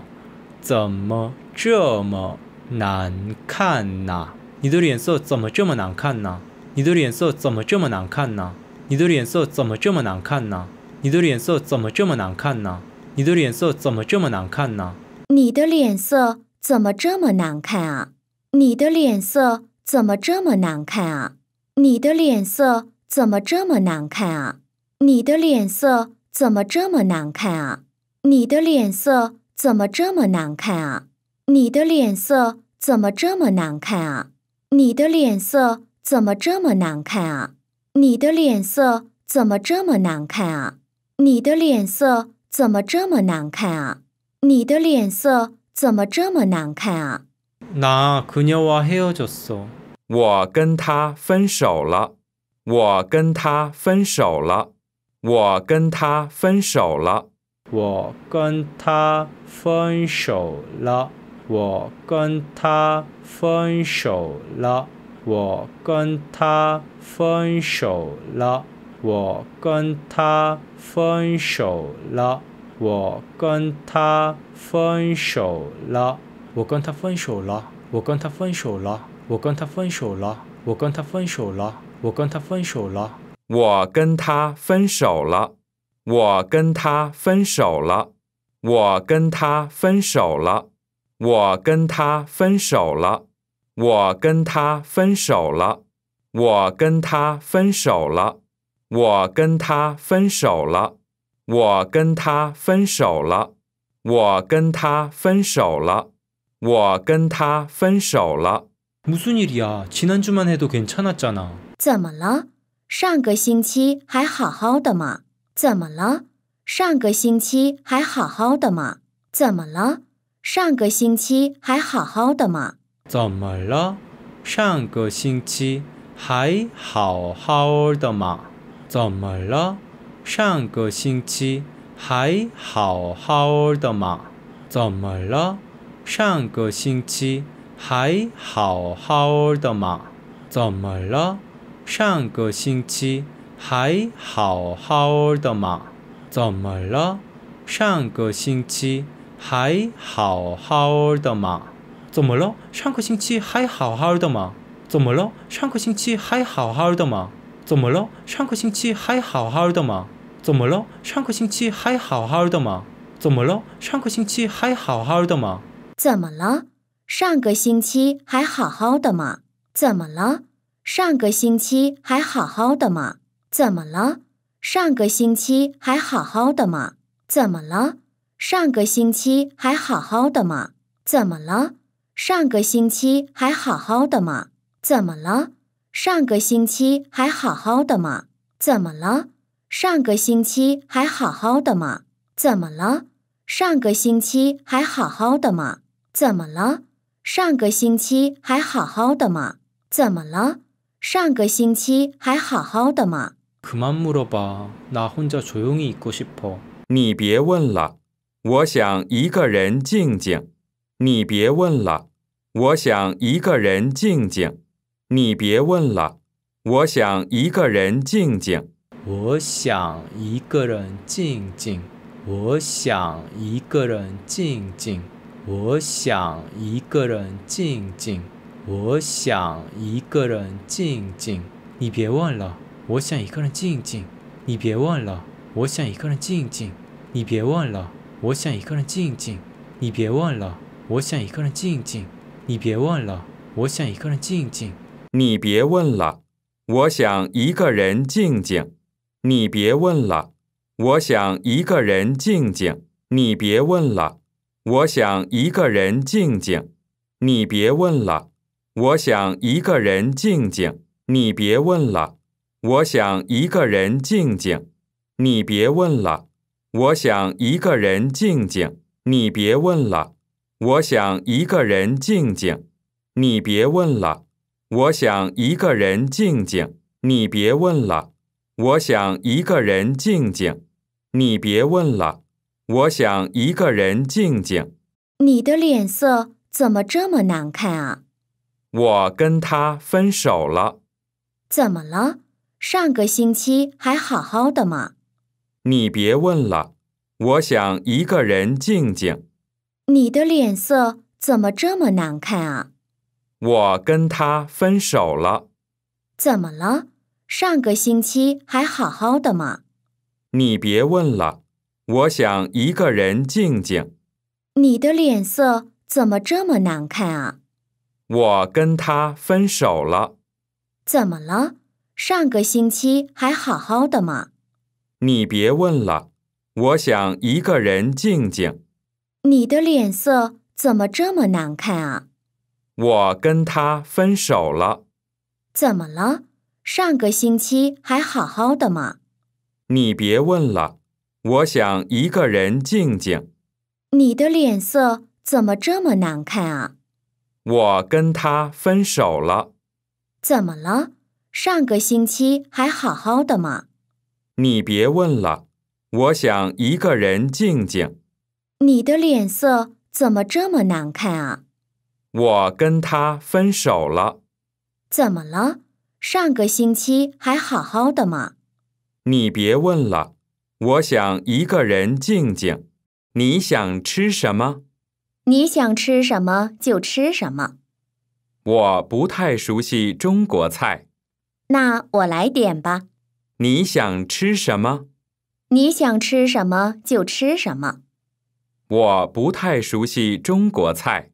Speaker 3: 怎么这么难看呐？你的脸色怎么这么难看呐？你的脸色怎么这么难看呐？你的脸色怎么这么难看呐？你的脸色怎么这么难看呐？你的脸色怎么这么难看呢？
Speaker 2: 你的脸色怎么这么难看啊？你的脸色怎么这么难看啊？你的脸色怎么这么难看啊？你的脸色怎么这么难看啊？你的脸色怎么这么难看啊？你的脸色怎么这么难看啊？你的脸色怎么这么难看啊？你的脸色怎么这么难看啊？你的脸色怎么这么难看啊？你的脸色怎么这么难看啊？
Speaker 3: 나 그녀와 헤어졌어.
Speaker 1: 我跟他分手了。我跟他分手了。 我跟他分手了。
Speaker 3: 我跟他分手了。我跟他分手了。我跟他分手了。我跟他分手了。我跟他分手了。我跟他分手了。我跟他分手了。我跟他分手了。我跟他分手了。我跟他分手了。
Speaker 1: 我跟他分手了。我跟他分手了。我跟他分手了。我跟他分手了。我跟他分手了。我跟他分手了。我跟他分手了。我跟他分手了。我跟他分手了。我跟他分手了。
Speaker 3: 무슨 일이야? 지난주만 해도 괜찮았잖아.
Speaker 2: 怎么了？ 上个星期还好好的嘛？怎么了？上个星期还好好的嘛？怎么了？上个星期还好好的嘛？
Speaker 3: 怎么了？上个星期还好好的嘛？怎么了？上个星期还好好的嘛？怎么了？上个星期还好好的嘛？怎么了？上个星期还好好的嘛？怎么了？上个星期还好好的嘛？怎么了？上个星期还好好的嘛？怎么了？上个星期还好好的嘛？怎么了？上个星期还好好的嘛？怎么了？上个星期还好好的嘛？怎么了？上个星期还好好的嘛？
Speaker 2: 怎么了？上个星期还好好的嘛？怎么了？上个星期还好好的嘛？怎么了？上个星期还好好的嘛？怎么了？上个星期还好好的嘛？怎么了？上个星期还好好的嘛？怎么了？上个星期还好好的嘛？怎么了？上个星期还好好的嘛，怎么了？上个星期还好好的嘛，怎么了？上个星期还好好的嘛，怎么了？上个星期还好好的嘛。
Speaker 3: 그만 물어봐. 나 혼자 조용히 있고 싶어.
Speaker 1: 你别问了，我想一个人静静。你别问了，我想一个人静静。你别问了，我想一个人静静。
Speaker 3: 我想一个人静静。我想一个人静静。我想一个人静静。 我想一个人静静。你别问了，我想一个人静静。你别问了，我想一个人静静。你别问了，我想一个人静静。你别问了，我想一个人静静。你别问了，我想一个人静静。
Speaker 1: 你别问了，我想一个人静静。你别问了，我想一个人静静。你别问了，我想一个人静静。你别问了，我想一个人静静。你别问了，我想一个人静静。你别问了，我想一个人静静。你别问了，我想一个人静静。你别问了。我想一个人静静，你别问了。我想一个人静静，你别问了。我想一个人静静。
Speaker 2: 你的脸色怎么这么难看啊？
Speaker 1: 我跟他分手了。
Speaker 2: 怎么了？上个星期还好好的嘛。
Speaker 1: 你别问了。我想一个人静静。
Speaker 2: 你的脸色怎么这么难看啊？
Speaker 1: 我跟他分手了。
Speaker 2: 怎么了？上个星期还好好的嘛。
Speaker 1: 你别问了。我想一个人静静。
Speaker 2: 你的脸色怎么这么难看啊？
Speaker 1: 我跟他分手了。
Speaker 2: 怎么了？上个星期还好好的嘛。
Speaker 1: 你别问了。我想一个人静静。
Speaker 2: 你的脸色怎么这么难看啊？
Speaker 1: 我跟他分手了。
Speaker 2: 怎么了？上个星期还好好的嘛。
Speaker 1: 你别问了。我想一个人静静。
Speaker 2: 你的脸色怎么这么难看啊？
Speaker 1: 我跟他分手了。
Speaker 2: 怎么了？上个星期还好好的嘛。
Speaker 1: 你别问了。我想一个人静静。
Speaker 2: 你的脸色怎么这么难看啊？
Speaker 1: 我跟他分手了。
Speaker 2: 怎么了？上个星期还好好的嘛。
Speaker 1: 你别问了。我想一个人静静。你想吃什么？
Speaker 2: 你想吃什么就吃什么。
Speaker 1: 我不太熟悉中国菜。
Speaker 2: 那我来点吧。
Speaker 1: 你想吃什么？
Speaker 2: 你想吃什么就吃什么。
Speaker 1: 我不太熟悉中国菜。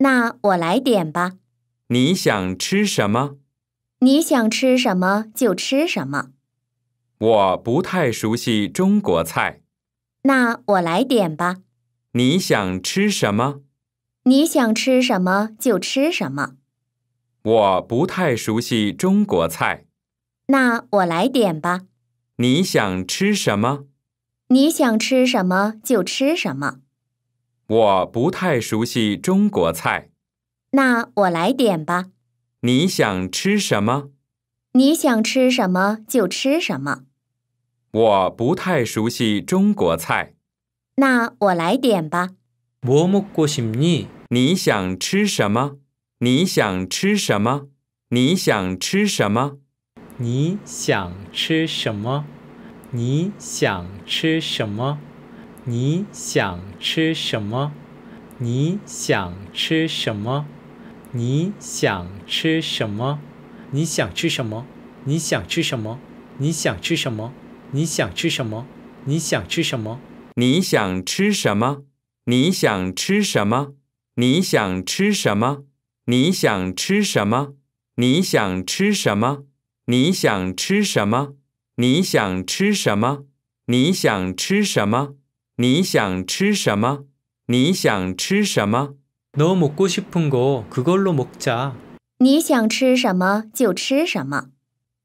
Speaker 2: 那我来点吧。
Speaker 1: 你想吃什么？
Speaker 2: 你想吃什么就吃什么。
Speaker 1: 我不太熟悉中国菜。
Speaker 2: 那我来点吧。
Speaker 1: 你想吃什么？
Speaker 2: 你想吃什么就吃什么。
Speaker 1: 我不太熟悉中国菜。
Speaker 2: 那我来点吧。
Speaker 1: 你想吃什么？
Speaker 2: 你想吃什么就吃什么。
Speaker 1: 我不太熟悉中国菜。
Speaker 2: 那我来点吧。
Speaker 1: 你想吃什么？
Speaker 2: 你想吃什么就吃什么。
Speaker 1: 我不太熟悉中国菜。
Speaker 2: 那我来点吧。
Speaker 3: 뭐 먹고 싶니?
Speaker 1: 你想吃什么？你想吃什么？你想吃什么？
Speaker 3: 你想吃什么？你想吃什么？你想吃什么？你想吃什么？你想吃什么？你想吃什么？你想吃什么？你想吃什么？你想吃什么？你想吃什么？
Speaker 1: 你想吃什么？你想吃什么？你想吃什么？你想吃什么？你想吃什么？你想吃什么？你想吃什么？你想吃什么？你想吃什么？你想吃什么？
Speaker 3: 너 먹고 싶은 거 그걸로 먹자.
Speaker 2: 你想吃什么就吃什么。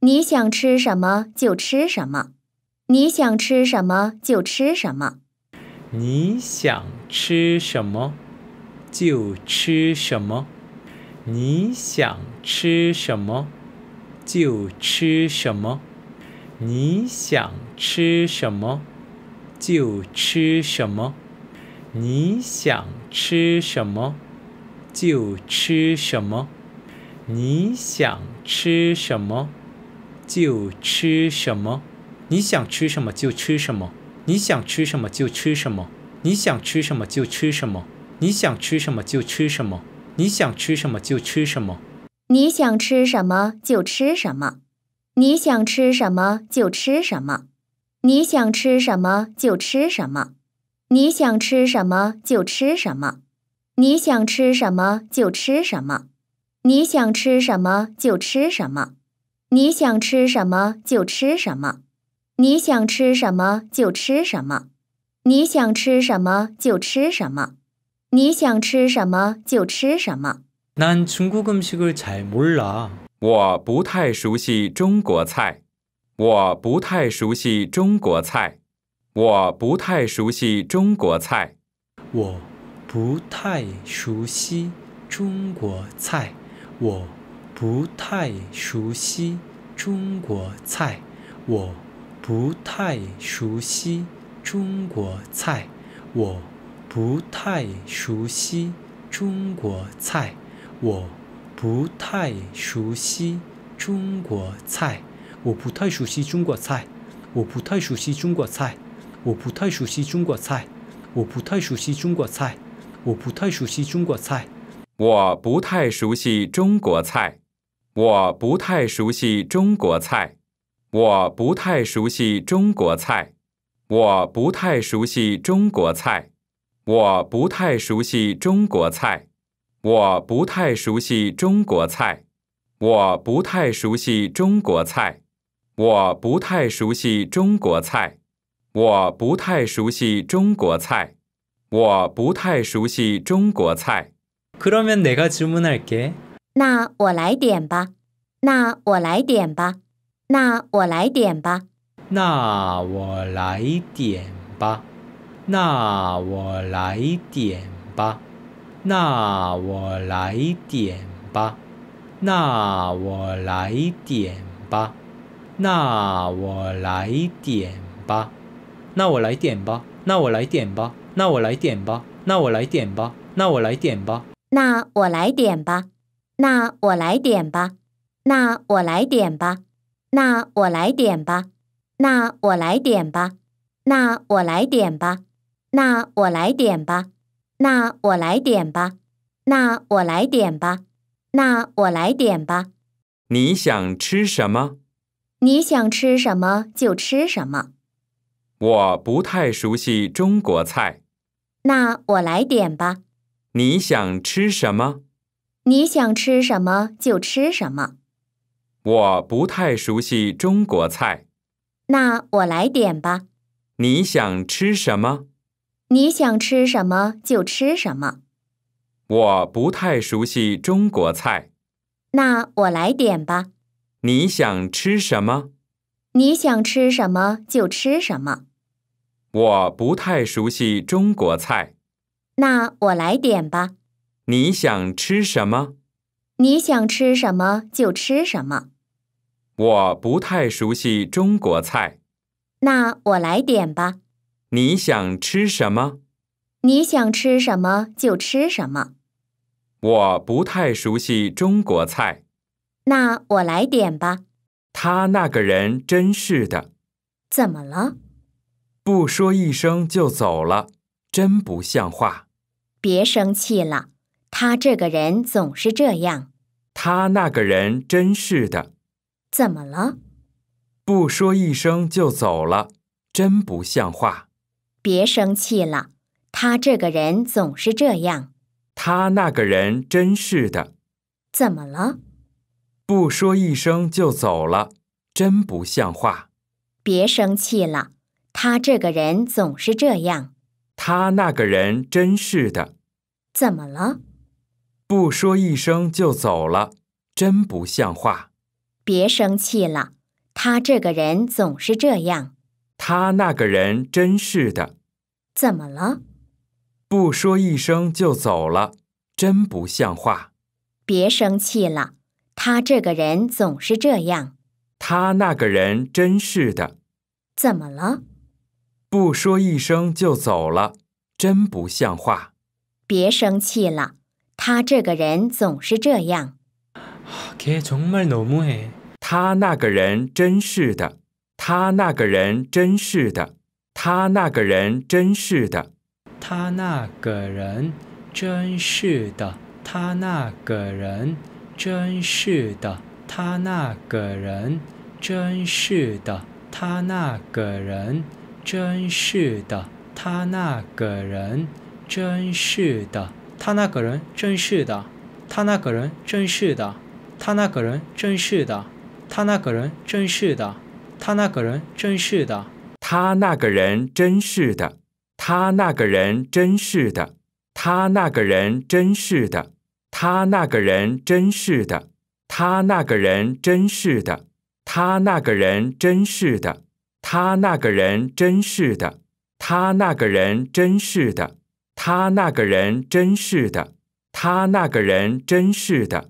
Speaker 2: 你想吃什么就吃什么。 你想吃什么就吃什么。
Speaker 3: 你想吃什么就吃什么。你想吃什么就吃什么。你想吃什么就吃什么。你想吃什么就吃什么。你想吃什么就吃什么。你想吃什么就吃什么。你想吃什么就吃什么。你想吃什么就吃什么。你想吃什么就吃什么。你想吃什么就吃什么。
Speaker 2: 你想吃什么就吃什么。你想吃什么就吃什么。你想吃什么就吃什么。你想吃什么就吃什么。你想吃什么就吃什么。你想吃什么就吃什么。你想吃什么就吃什么。你想吃什么就吃什么，你想吃什么就吃什么，你想吃什么就吃什么。
Speaker 3: 난중국음식을잘몰라。
Speaker 1: 我不太熟悉中国菜。我不太熟悉中国菜。我不太熟悉中国菜。
Speaker 3: 我不太熟悉中国菜。我不太熟悉中国菜。我。 不太熟悉中国菜，我不太熟悉中国菜，我不太熟悉中国菜，我不太熟悉中国菜，我不太熟悉中国菜，我不太熟悉中国菜，我不太熟悉中国菜，我不太熟悉中国菜，
Speaker 1: 我不太熟悉中国菜，我不太熟悉中国菜。我不太熟悉中国菜我不太熟悉中国菜，我不太熟悉中国菜，我不太熟悉中国菜，我不太熟悉中国菜，我不太熟悉中国菜，我不太熟悉中国菜，我不太熟悉中国菜，我不太熟悉中国菜。
Speaker 3: 그러면내가주문할 게。
Speaker 2: 那我来点吧。那我来点吧。 那我来点吧。
Speaker 3: 那我来点吧。那我来点吧。那我来点吧。那我来点吧。那我来点吧。那我来点吧。那我来点吧。那我来点吧。那我来点吧。那我来点吧。
Speaker 2: 那我来点吧。那我来点吧。那我来点吧。那我来点吧，那我来点吧，那我来点吧，那我来点吧，那我来点吧，那我来点吧，那我来点吧。
Speaker 1: 你想吃什么？
Speaker 2: 你想吃什么就吃什么。
Speaker 1: 我不太熟悉中国菜。
Speaker 2: 那我来点吧。
Speaker 1: 你想吃什么？
Speaker 2: 你想吃什么就吃什么。
Speaker 1: 我不太熟悉中国菜，
Speaker 2: 那我来点吧。
Speaker 1: 你想吃什么？
Speaker 2: 你想吃什么就吃什么。
Speaker 1: 我不太熟悉中国菜，
Speaker 2: 那我来点吧。
Speaker 1: 你想吃什么？
Speaker 2: 你想吃什么就吃什么。
Speaker 1: 我不太熟悉中国菜，
Speaker 2: 那我来点吧。
Speaker 1: 你想吃什么？
Speaker 2: 你想吃什么就吃什么。
Speaker 1: 我不太熟悉中国菜，
Speaker 2: 那我来点吧。
Speaker 1: 你想吃什么？
Speaker 2: 你想吃什么就吃什么。
Speaker 1: 我不太熟悉中国菜，
Speaker 2: 那我来点吧。
Speaker 1: 他那个人真是的，
Speaker 2: 怎么了？
Speaker 1: 不说一声就走了，真不像话。
Speaker 2: 别生气了，他这个人总是这样。
Speaker 1: 他那个人真是的。
Speaker 2: 怎么了？
Speaker 1: 不说一声就走了，真不像话。
Speaker 2: 别生气了，他这个人总是这样。
Speaker 1: 他那个人真是的。
Speaker 2: 怎么了？
Speaker 1: 不说一声就走了，真不像话。
Speaker 2: 别生气了，他这个人总是这样。
Speaker 1: 他那个人真是的。
Speaker 2: 怎么了？
Speaker 1: 不说一声就走了，真不像话。
Speaker 2: 别生气了，他这个人总是这样。
Speaker 1: 他那个人真是的，
Speaker 2: 怎么了？
Speaker 1: 不说一声就走了，真不像话。
Speaker 2: 别生气了，他这个人总是这样。
Speaker 1: 他那个人真是的，
Speaker 2: 怎么了？
Speaker 1: 不说一声就走了，真不像话。
Speaker 2: 别生气了，他这个人总是这样。
Speaker 3: 걔 정말 너무해.
Speaker 1: 他那个人真是的，他那个人真是的，他那个人真是的，
Speaker 3: 他那个人真是的，他那个人真是的，他那个人真是的，他那个人真是的，他那个人真是的，他那个人真是的，他那个人真是的， 他那个人真是的，他那个人真是的，他那个人真是的。
Speaker 1: 他那个人真是的，他那个人真是的，他那个人真是的，他那个人真是的，他那个人真是的，他那个人真是的，他那个人真是的，他那个人真是的，他那个人真是的，他那个人真是的。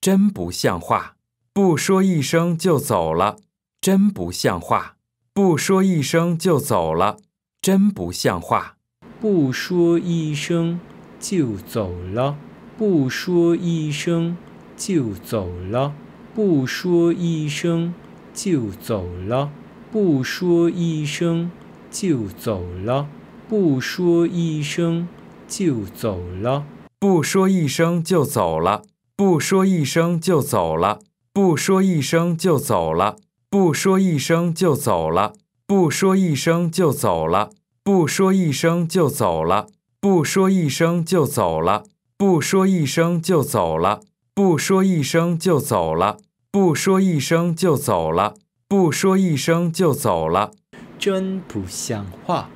Speaker 1: 真不像话！不说一声就走了，真不像话！不说一声就走了，真不像话！
Speaker 3: 不说一声就走了，不说一声就走了，不说一声就走了，不说一声就走了，不说一声就走了。
Speaker 1: 不说一声就走了，不说一声就走了，不说一声就走了，不说一声就走了，不说一声就走了，不说一声就走了，不说一声就走了，不说一声就走了，不说一声就走了，不说一声就走了，不说一声就走了。
Speaker 3: 真不像话，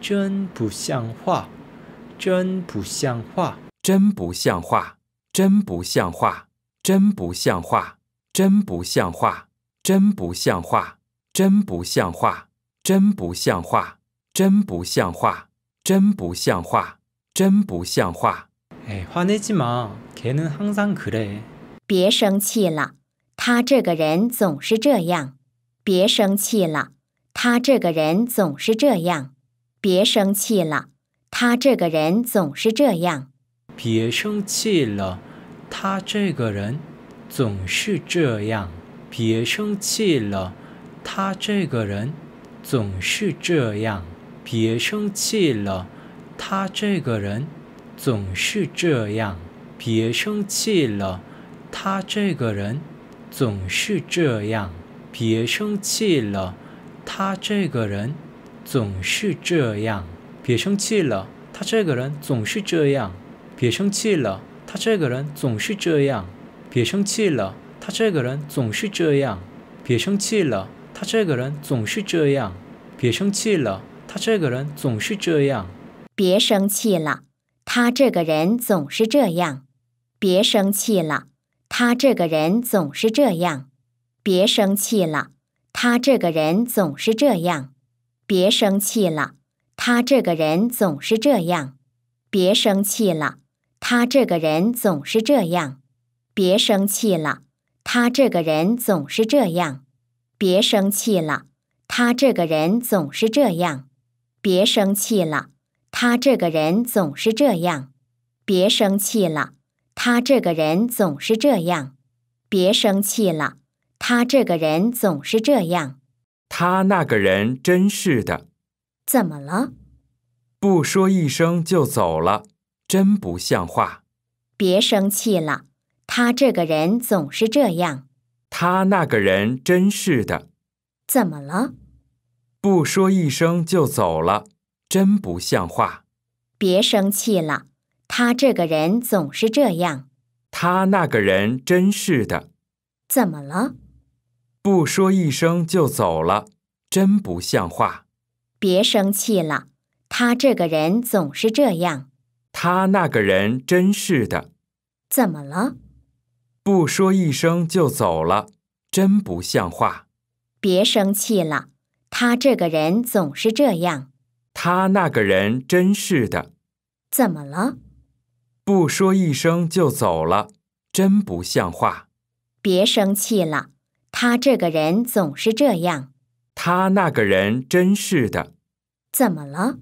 Speaker 3: 真不像话，真不像话。
Speaker 1: 真不像话，真不像话，真不像话，真不像话，真不像话，真不像话，真不像话，真不像话，真不像话，真不像话。
Speaker 3: 에이, 화내지 마. 걔는 항상 그래.
Speaker 2: 别生气了，他这个人总是这样。别生气了，他这个人总是这样。别生气了，他这个人总是这样。
Speaker 3: 别生气了，他这个人总是这样。别生气了，他这个人总是这样。别生气了，他这个人总是这样。别生气了，他这个人总是这样。别生气了，他这个人总是这样。别生气了，他这个人总是这样。别生气了，他这个人总是这样。别生气了，他这个人总是这样。别生气了，他这个人总是这样。别生气了，他这个人总是这样。
Speaker 2: 别生气了，他这个人总是这样。别生气了，他这个人总是这样。别生气了，他这个人总是这样。别生气了，他这个人总是这样。别生气了，他这个人总是这样。别生气了，他这个人总是这样。别生气了，他这个人总是这样。别生气了，他这个人总是这样。别生气了，他这个人总是这样。别生气了，他这个人总是这样。
Speaker 1: 他那个人真是的，
Speaker 2: 怎么了？
Speaker 1: 不说一声就走了，真不像话。
Speaker 2: 别生气了，他这个人总是这样。
Speaker 1: 他那个人真是的，
Speaker 2: 怎么了？
Speaker 1: 不说一声就走了，真不像话。
Speaker 2: 别生气了，他这个人总是这样。
Speaker 1: 他那个人真是的，
Speaker 2: 怎么了？
Speaker 1: 不说一声就走了，真不像话。
Speaker 2: 别生气了，他这个人总是这样。
Speaker 1: 他那个人真是的，
Speaker 2: 怎么了？
Speaker 1: 不说一声就走了，真不像话。
Speaker 2: 别生气了，他这个人总是这样。
Speaker 1: 他那个人真是的，
Speaker 2: 怎么了？
Speaker 1: 不说一声就走了，真不像话。
Speaker 2: 别生气了，他这个人总是这样。
Speaker 1: 他那个人真是的，
Speaker 2: 怎么了？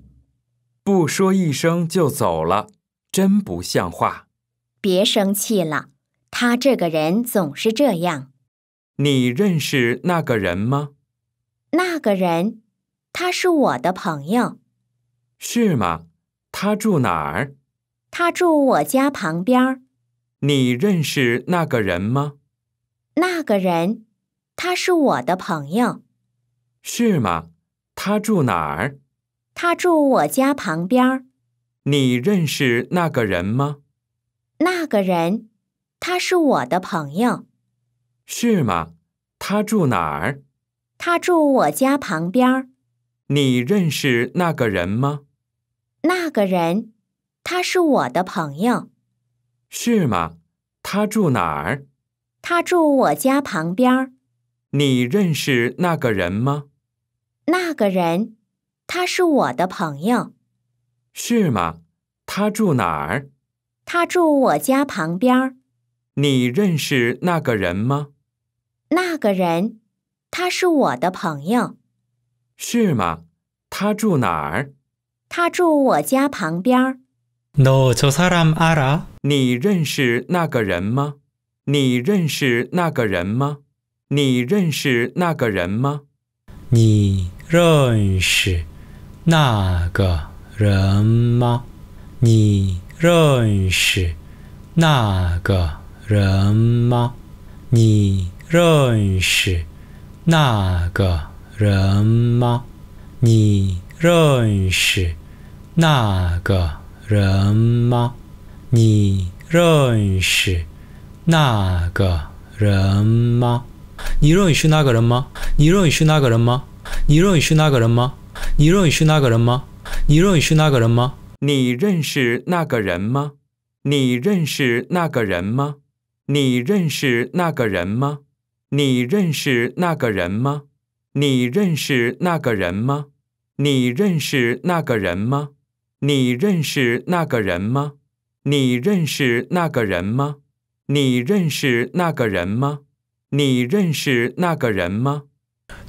Speaker 1: 不说一声就走了，真不像话。
Speaker 2: 别生气了，他这个人总是这样。
Speaker 1: 你认识那个人吗？
Speaker 2: 那个人，他是我的朋友，
Speaker 1: 是吗？他住哪儿？
Speaker 2: 他住我家旁边。
Speaker 1: 你认识那个人吗？
Speaker 2: 那个人，他是我的朋友，
Speaker 1: 是吗？他住哪儿？
Speaker 2: 他住我家旁边儿。
Speaker 1: 你认识那个人吗？
Speaker 2: 那个人，他是我的朋友，
Speaker 1: 是吗？他住哪儿？
Speaker 2: 他住我家旁边儿。
Speaker 1: 你认识那个人吗？
Speaker 2: 那个人，他是我的朋友，
Speaker 1: 是吗？他住哪儿？
Speaker 2: 他住我家旁边儿。
Speaker 1: 你认识那个人吗？
Speaker 2: 那个人，他是我的朋友，
Speaker 1: 是吗？他住哪儿？
Speaker 2: 他住我家旁边儿。
Speaker 1: 你认识那个人吗？
Speaker 2: 那个人，他是我的朋友，
Speaker 1: 是吗？他住哪儿？
Speaker 2: 他住我家旁边儿。
Speaker 3: 너 저 사람 알아?
Speaker 1: 你认识那个人吗？你认识那个人吗？你认识那个人吗？
Speaker 3: 你认识 那个人吗？你认识那个人吗？你认识那个人吗？你认识那个人吗？你认识那个人吗？你认识那个人吗？你认识那个人吗？你认识那个人吗？你认识那个人吗？你认识那个人吗？
Speaker 1: 你认识那个人吗？你认识那个人吗？你认识那个人吗？你认识那个人吗？你认识那个人吗？你认识那个人吗？你认识那个人吗？你认识那个人吗？你认识那个人吗？你认识那个人吗？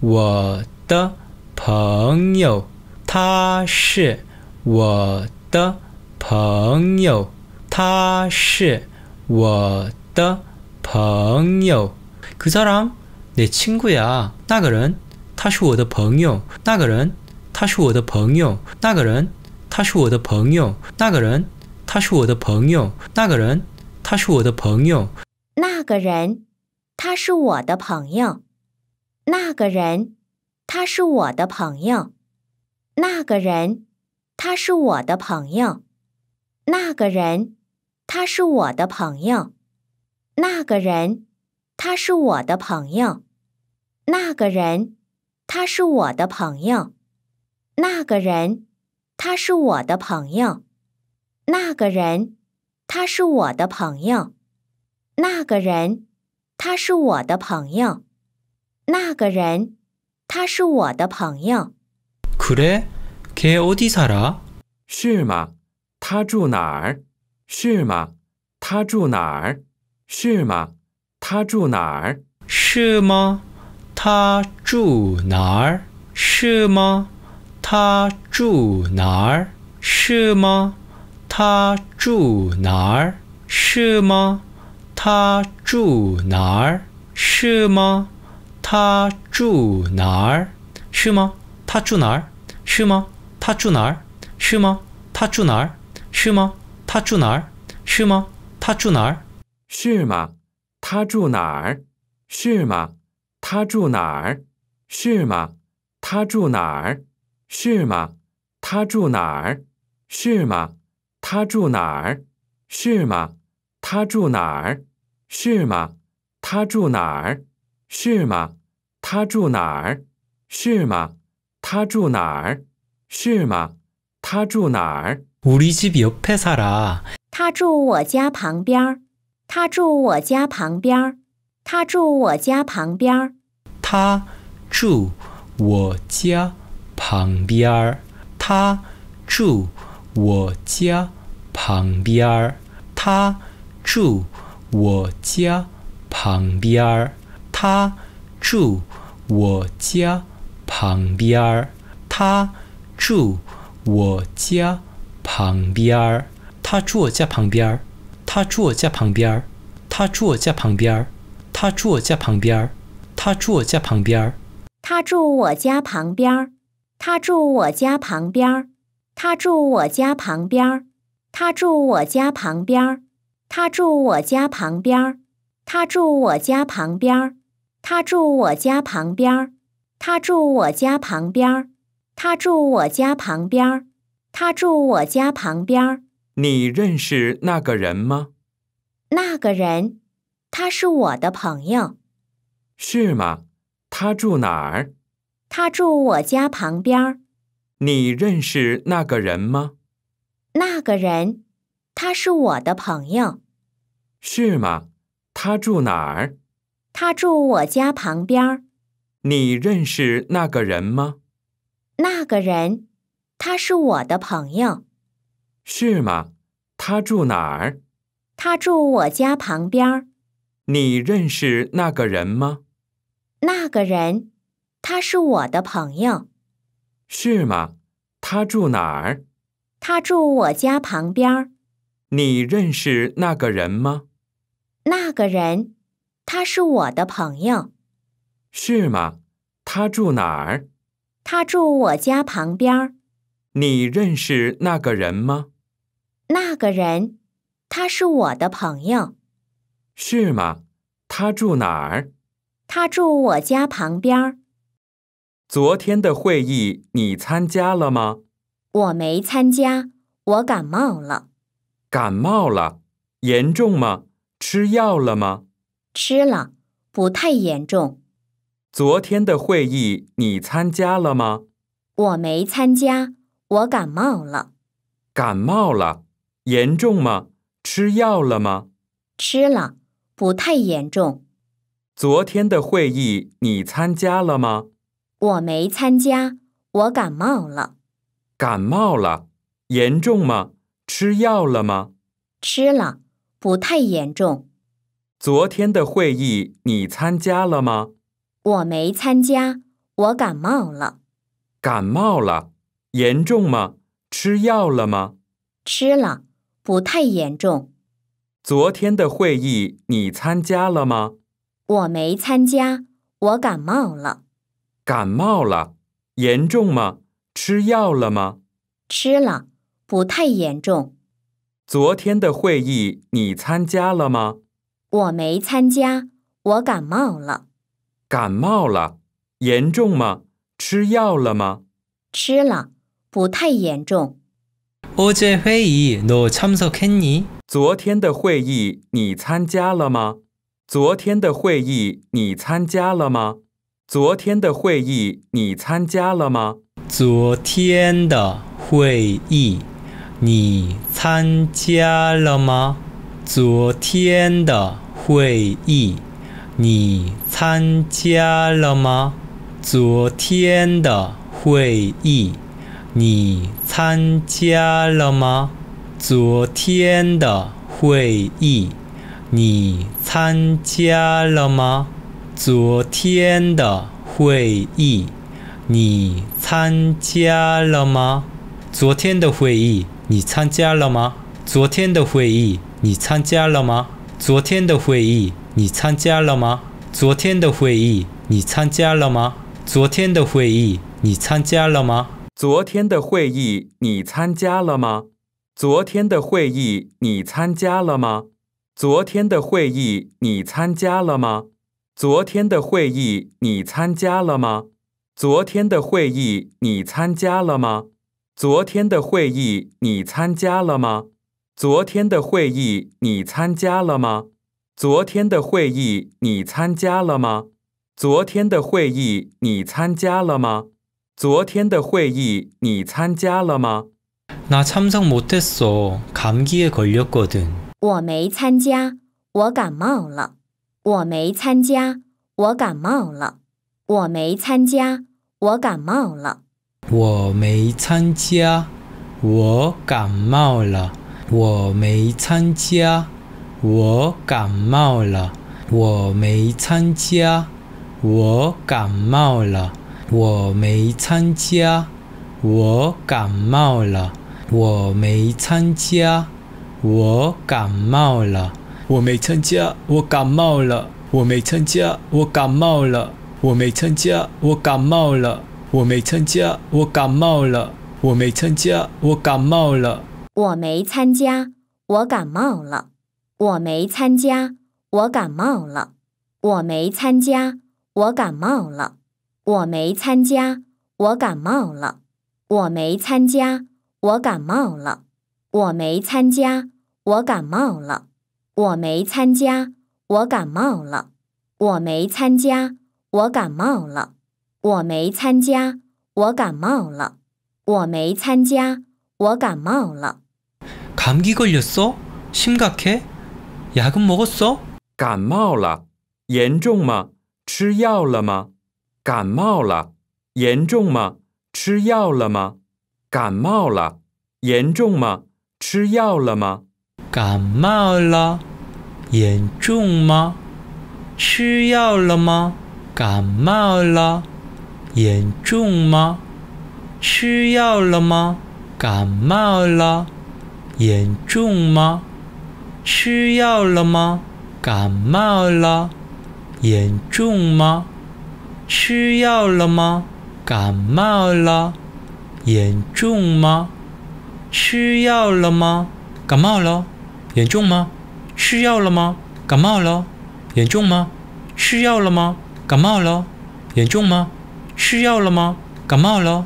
Speaker 3: 我的朋友，他是我的朋友。그 사람 내 친구야. 那个人，他是我的朋友。那个人，他是我的朋友。那个人，他是我的朋友。那个人，他是我的朋友。那个人，他是我的朋友。
Speaker 2: 那个人，他是我的朋友。 那个人，他是我的朋友。那个人，他是我的朋友。那个人，他是我的朋友。那个人，他是我的朋友。那个人，他是我的朋友。那个人，他是我的朋友。那个人，他是我的朋友。那个人，他是我的朋友。那个人，他是我的朋友。
Speaker 3: 그래? 걔 어디 살아?
Speaker 1: 是吗？他住哪儿？是吗？他住哪儿？是吗？他住哪儿？
Speaker 3: 是吗？他住哪儿？ 是吗？他住哪儿？是吗？他住哪儿？是吗？他住哪儿？是吗？ 他住哪儿？是吗？他住哪儿？是吗？他住哪儿？是吗？他住哪儿？是吗？他住哪儿？是吗？他住哪儿？
Speaker 1: 是吗？他住哪儿？是吗？他住哪儿？是吗？他住哪儿？是吗？他住哪儿？是吗？他住哪儿？是吗？他住哪儿？是吗？他住哪儿？是吗？他住哪儿？是吗？他住哪儿？是吗？他住哪儿？
Speaker 3: 우리 집 옆에 살아.
Speaker 2: 他住我家旁边儿。他住我家旁边儿。他住我家旁边儿。
Speaker 3: 他住我家旁边儿。他住我家旁边儿。他住我家旁边儿。他住 我家旁边儿。他住我家旁边儿。他住我家旁边儿。他住我家旁边儿。他住我家旁边儿。他住我家旁边儿。他住我家旁边儿。
Speaker 2: 他住我家旁边儿。他住我家旁边儿。他住我家旁边儿。他住我家旁边儿。他住我家旁边儿。他住我家旁边儿。他住我家旁边儿。他住我家旁边儿。他住我家旁边儿。他住我家旁边儿。
Speaker 1: 你认识那个人吗？
Speaker 2: 那个人，他是我的朋友。
Speaker 1: 是吗？他住哪儿？
Speaker 2: 他住我家旁边儿。
Speaker 1: 你认识那个人吗？
Speaker 2: 那个人，他是我的朋友。
Speaker 1: 是吗？他住哪儿？
Speaker 2: 他住我家旁边儿。
Speaker 1: 你认识那个人吗？
Speaker 2: 那个人，他是我的朋友。
Speaker 1: 是吗？他住哪儿？
Speaker 2: 他住我家旁边儿。
Speaker 1: 你认识那个人吗？
Speaker 2: 那个人，他是我的朋友。
Speaker 1: 是吗？他住哪儿？
Speaker 2: 他住我家旁边儿。
Speaker 1: 你认识那个人吗？
Speaker 2: 那个人，他是我的朋友。
Speaker 1: 是吗？他住哪儿？
Speaker 2: 他住我家旁边儿。
Speaker 1: 你认识那个人吗？
Speaker 2: 那个人，他是我的朋友。
Speaker 1: 是吗？他住哪儿？
Speaker 2: 他住我家旁边儿。
Speaker 1: 昨天的会议你参加了吗？
Speaker 2: 我没参加，我感冒了，
Speaker 1: 感冒了，严重吗？吃药了吗？
Speaker 2: 吃了，不太严重。
Speaker 1: 昨天的会议你参加了吗？
Speaker 2: 我没参加，我感冒了，
Speaker 1: 感冒了，严重吗？吃药了吗？
Speaker 2: 吃了，不太严重。
Speaker 1: 昨天的会议你参加了吗？
Speaker 2: 我没参加，我感冒了，
Speaker 1: 感冒了，严重吗？吃药了吗？
Speaker 2: 吃了，不太严重。
Speaker 1: 昨天的会议你参加了吗？
Speaker 2: 我没参加，我感冒了，
Speaker 1: 感冒了，严重吗？吃药了吗？
Speaker 2: 吃了，不太严重。
Speaker 1: 昨天的会议你参加了吗？
Speaker 2: 我没参加，我感冒了，
Speaker 1: 感冒了，严重吗？吃药了吗？
Speaker 2: 吃了，不太严重。
Speaker 1: 昨天的会议你参加了吗？
Speaker 2: 我没参加，我感冒了，
Speaker 1: 感冒了，严重吗？吃药了吗？
Speaker 2: 吃了，不太严重。
Speaker 3: 어제 회의 너 참석했니?
Speaker 1: 昨天的会议你参加了吗？昨天的会议你参加了吗？昨天的会议你参加了吗？
Speaker 3: 昨天的会议你参加了吗？ 昨天的会议你参加了吗？昨天的会议你参加了吗？昨天的会议你参加了吗？昨天的会议你参加了吗？昨天的会议你参加了吗？昨天的会议你参加了吗？昨天的会议你参加了吗？昨天的会议你参加了吗？昨天的会议你参加了吗？
Speaker 1: 昨天的会议你参加了吗？昨天的会议你参加了吗？昨天的会议你参加了吗？昨天的会议你参加了吗？昨天的会议你参加了吗？昨天的会议你参加了吗？昨天的会议你参加了吗？昨天的会议你参加了吗？昨天的会议你参加了吗？昨天的会议你参加了吗？
Speaker 3: 나 참석 못했어. 감기에 걸렸거든.
Speaker 2: 我没参加，我感冒了。我没参加，我感冒了。我没参加，我感冒了。
Speaker 3: 我没参加，我感冒了。 我没参加，我感冒了。我没参加，我感冒了。我没参加，我感冒了。我没参加，我感冒了。我没参加，我感冒了。我没参加，我感冒了。我没参加，我感冒了。我没参加，我感冒了。我没参加，我感冒了。
Speaker 2: 我没参加，我感冒了。我没参加，我感冒了。我没参加，我感冒了。我没参加，我感冒了。我没参加，我感冒了。我没参加，我感冒了。我没参加，我感冒了。我没参加，我感冒了。我没参加，我感冒了。我没参加，我感冒了。
Speaker 3: 감기 걸렸어? 심각해? 약은 먹었어?
Speaker 1: 感冒了，严重吗？吃药了吗？感冒了，严重吗？吃药了吗？感冒了，严重吗？吃药了吗？
Speaker 3: 感冒了，严重吗？吃药了吗？感冒了，严重吗？吃药了吗？感冒了， 严重吗？吃药了吗？感冒了，严重吗？吃药了吗？感冒了，严重吗？吃药了吗？感冒了，严重吗？吃药了吗？感冒了，严重吗？吃药了吗？感冒了，严重吗？吃药了吗？感冒了，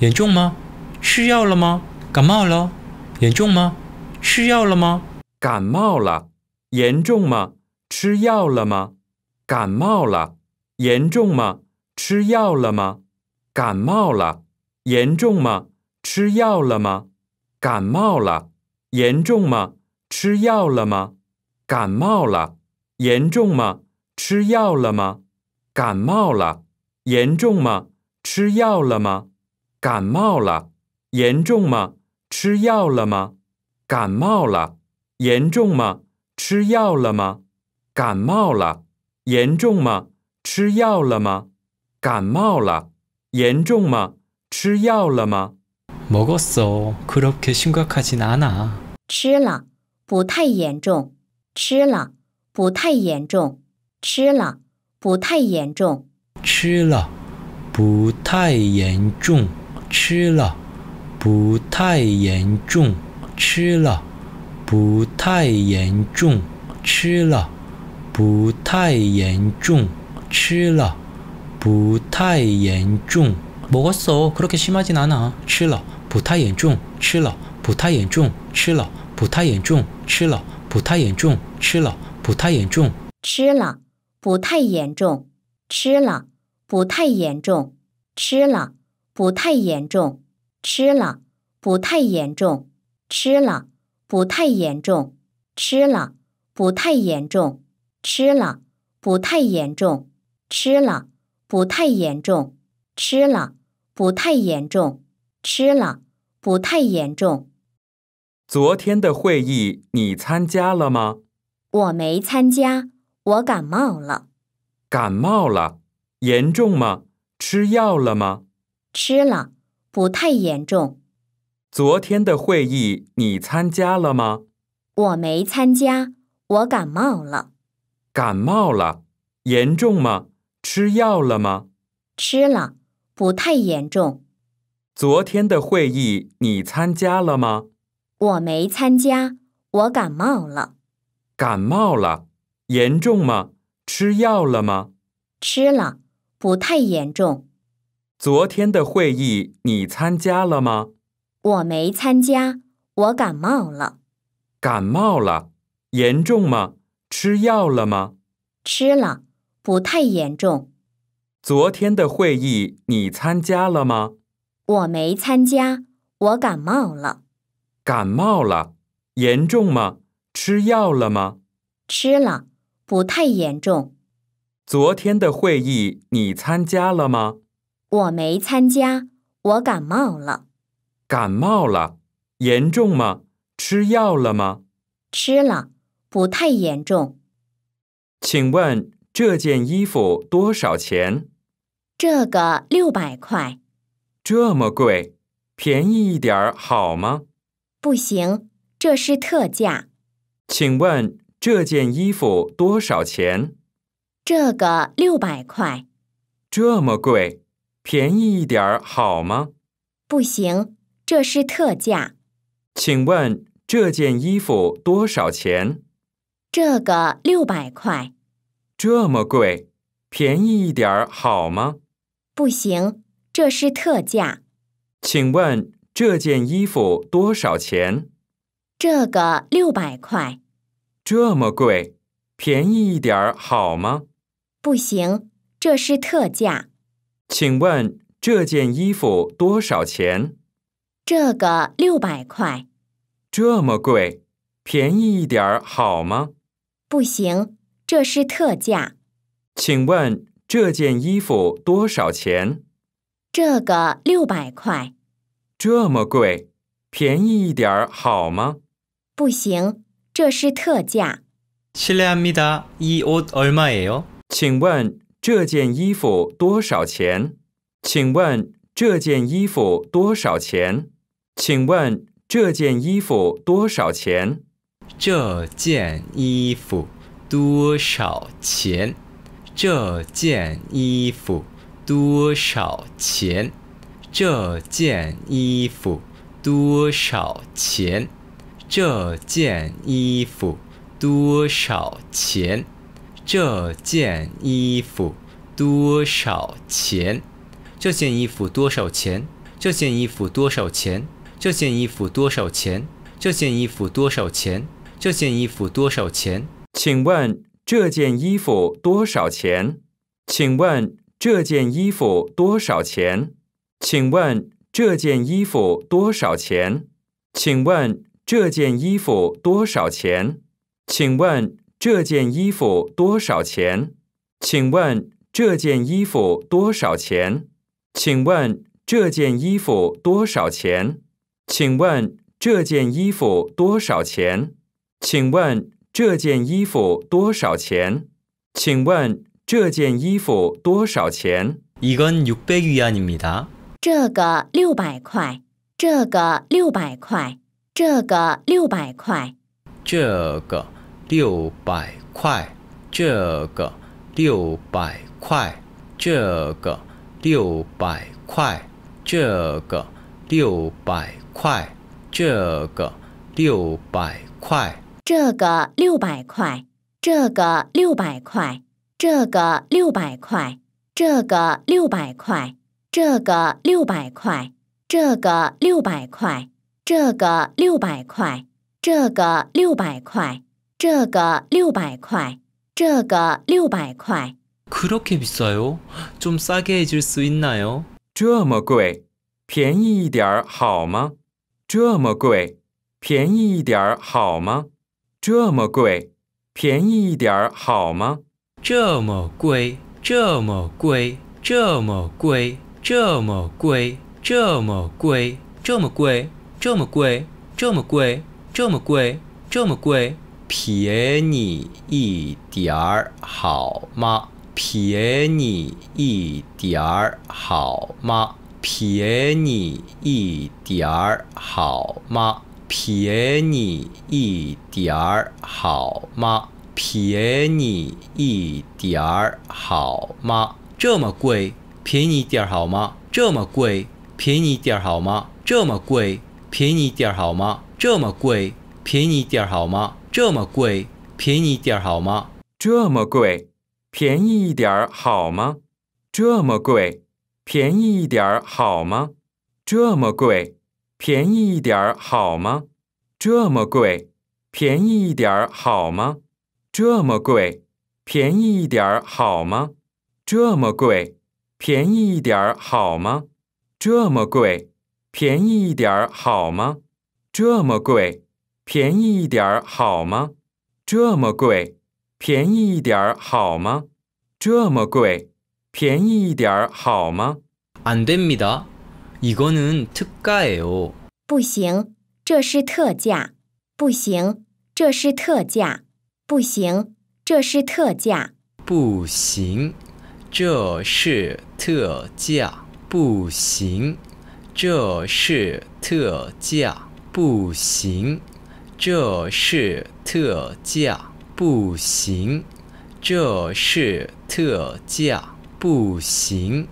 Speaker 3: 严重吗？吃药了吗？感冒了，严重吗？吃药了吗？
Speaker 1: 感冒了，严重吗？吃药了吗？感冒了，严重吗？吃药了吗？感冒了，严重吗？吃药了吗？感冒了，严重吗？吃药了吗？感冒了，严重吗？吃药了吗？感冒了，严重吗？吃药了吗？感冒了，严重吗？吃药了吗？感冒了，严重吗？吃药了吗？感冒了，严重吗？吃药了吗？感冒了，严重吗？吃药了吗？
Speaker 3: 먹었어. 그렇게 심각하진 않아.
Speaker 2: 吃了，不太严重。吃了，不太严重。吃了，不太严重。
Speaker 3: 吃了，不太严重。吃了， 不太严重，吃了。不太严重，吃了。不太严重，吃了。不太严重。먹었 어. 그렇게심하지는않 아. 吃了。不太严重，吃了。不太严重，吃了。不太严重，吃了。不太严重，吃了。不太严重。
Speaker 2: 吃了。不太严重。吃了。不太严重。吃了。不太严重。吃了，不太严重。吃了，不太严重。吃了，不太严重。吃了，不太严重。吃了，不太严重。吃了，不太严重。吃了，不太严重。
Speaker 1: 昨天的会议你参加了吗？
Speaker 2: 我没参加，我感冒了。
Speaker 1: 感冒了，严重吗？吃药了吗？
Speaker 2: 吃了，不太严重。
Speaker 1: 昨天的会议你参加了吗？
Speaker 2: 我没参加，我感冒了。
Speaker 1: 感冒了，严重吗？吃药了吗？
Speaker 2: 吃了，不太严重。
Speaker 1: 昨天的会议你参加了吗？
Speaker 2: 我没参加，我感冒了。
Speaker 1: 感冒了，严重吗？吃药了吗？
Speaker 2: 吃了，不太严重。
Speaker 1: 昨天的会议你参加了吗？
Speaker 2: 我没参加，我感冒了。
Speaker 1: 感冒了，严重吗？吃药了吗？
Speaker 2: 吃了，不太严重。
Speaker 1: 昨天的会议你参加了吗？
Speaker 2: 我没参加，我感冒了。
Speaker 1: 感冒了，严重吗？吃药了吗？
Speaker 2: 吃了，不太严重。
Speaker 1: 昨天的会议你参加了吗？
Speaker 2: 我没参加，我感冒了。
Speaker 1: 感冒了，严重吗？吃药了吗？
Speaker 2: 吃了，不太严重。
Speaker 1: 请问这件衣服多少钱？
Speaker 2: 这个六百块，
Speaker 1: 这么贵，便宜一点儿好吗？
Speaker 2: 不行，这是特价。
Speaker 1: 请问这件衣服多少钱？
Speaker 2: 这个六百块，
Speaker 1: 这么贵，便宜一点儿好吗？
Speaker 2: 不行，这是特价。
Speaker 1: 请问这件衣服多少钱？
Speaker 2: 这个六百块，
Speaker 1: 这么贵，便宜一点儿好吗？
Speaker 2: 不行，这是特价。
Speaker 1: 请问这件衣服多少钱？
Speaker 2: 这个六百块，
Speaker 1: 这么贵，便宜一点儿好吗？
Speaker 2: 不行，这是特价。
Speaker 1: 请问这件衣服多少钱？
Speaker 2: 这个六百块，
Speaker 1: 这么贵，便宜一点儿好吗？
Speaker 2: 不行，这是特价。
Speaker 1: 请问这件衣服多少钱？
Speaker 2: 这个六百块，
Speaker 1: 这么贵，便宜一点儿好吗？
Speaker 2: 不行，这是特价。
Speaker 3: 실례합니다. 이 옷 얼마예요?
Speaker 1: 请问 这件衣服多少钱？请问这件衣服多少钱？请问这件衣服多少钱？
Speaker 3: 这件衣服多少钱？这件衣服多少钱？这件衣服多少钱？这件衣服多少钱？这件衣服多少钱？这件衣服多少钱？这件衣服多少钱？这件衣服多少钱？这件衣服多少钱？这件衣服多少钱？
Speaker 1: 请问这件衣服多少钱？请问这件衣服多少钱？请问这件衣服多少钱？请问这件衣服多少钱？请问这件衣服多少钱？请问这件衣服多少钱？请问这件衣服多少钱？请问这件衣服多少钱？请问这件衣服多少钱？请问这件衣服多少钱？
Speaker 3: 이건 600위안입니다.
Speaker 2: 这个六百块，这个六百块，这个六百块，
Speaker 3: 这个 六百块，这个六百块，这个六百块，这个六百块，这个六百块，
Speaker 2: 这个六百块，这个六百块，这个六百块，这个六百块，这个六百块，这个六百块，这个六百块，这个六百块，这个六百块，这个六百块，
Speaker 3: 그렇게 비싸요? 좀 싸게 해줄 수 있나요?
Speaker 1: 这么贵，便宜一点儿好吗？这么贵，便宜一点儿好吗？这么贵，便宜一点儿好吗？
Speaker 3: 这么贵，这么贵，这么贵，这么贵，这么贵，这么贵，这么贵，这么贵，这么贵，这么贵， 便宜一点儿好吗？便宜一点儿好吗？便宜一点儿好吗？便宜一点儿好吗？便宜一点儿好吗？这么贵，便宜点儿好吗？这么贵，便宜点儿好吗？这么贵，便宜点儿好吗？这么贵，便宜点儿好吗？这么贵，便宜点儿好吗？
Speaker 1: 这么贵，便宜一点儿好吗？这么贵，便宜一点儿好吗？这么贵，便宜一点儿好吗？这么贵，便宜一点儿好吗？这么贵，便宜一点儿好吗？这么贵，便宜一点儿好吗？这么贵，便宜一点儿好吗？这么贵，便宜一点儿好吗？这么贵，便宜一点儿好吗？这么贵，便宜一点儿好吗？
Speaker 3: 안 됩니다. 이거는 특가예요.
Speaker 2: 不行，这是特价。不行，这是特价。不行，这是特价。
Speaker 3: 不行，这是特价。不行，这是特价。不行， 这是特价。不行，这是特价。不行，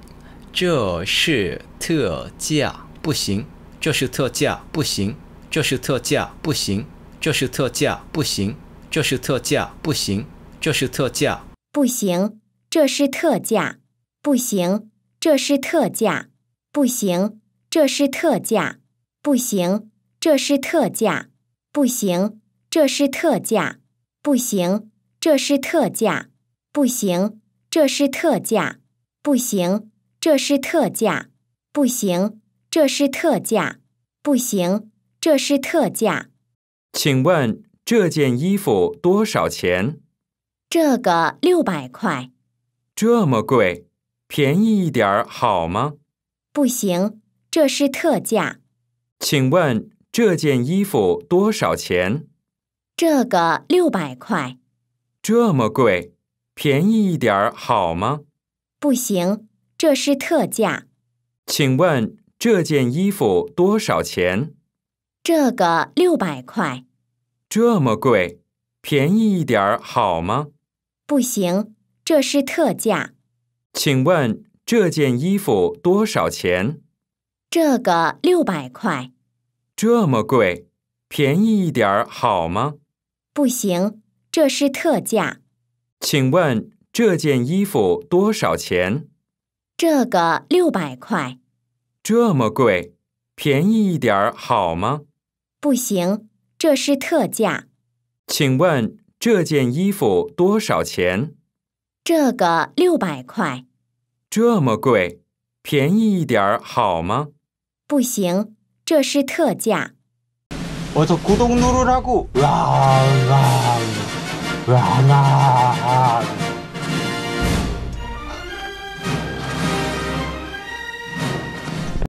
Speaker 3: 这是特价。不行，这是特价。不行，这是特价。不行，这是特价。不行，这是特价。不行，这是特价。
Speaker 2: 不行，这是特价。不行，这是特价。不行，这是特价。不行，这是特价。不行不行，这是特价。不行，这是特价。不行，这是特价。不行，这是特价。不行，这是特价。不行，这是特价。
Speaker 1: 请问这件衣服多少钱？
Speaker 2: 这个六百块。
Speaker 1: 这么贵，便宜一点儿好吗？
Speaker 2: 不行，这是特价。
Speaker 1: 请问这件衣服多少钱？
Speaker 2: 这个六百块。
Speaker 1: 这么贵，便宜一点儿好吗？
Speaker 2: 不行，这是特价。
Speaker 1: 请问这件衣服多少钱？
Speaker 2: 这个六百块。
Speaker 1: 这么贵，便宜一点儿好吗？
Speaker 2: 不行，这是特价。
Speaker 1: 请问这件衣服多少钱？
Speaker 2: 这个六百块。
Speaker 1: 这么贵，便宜一点儿好吗？
Speaker 2: 不行，这是特价。
Speaker 1: 请问这件衣服多少钱？
Speaker 2: 这个六百块。
Speaker 1: 这么贵，便宜一点儿好吗？
Speaker 2: 不行，这是特价。
Speaker 1: 请问这件衣服多少钱？
Speaker 2: 这个六百块。
Speaker 1: 这么贵，便宜一点儿好吗？
Speaker 2: 不行，这是特价。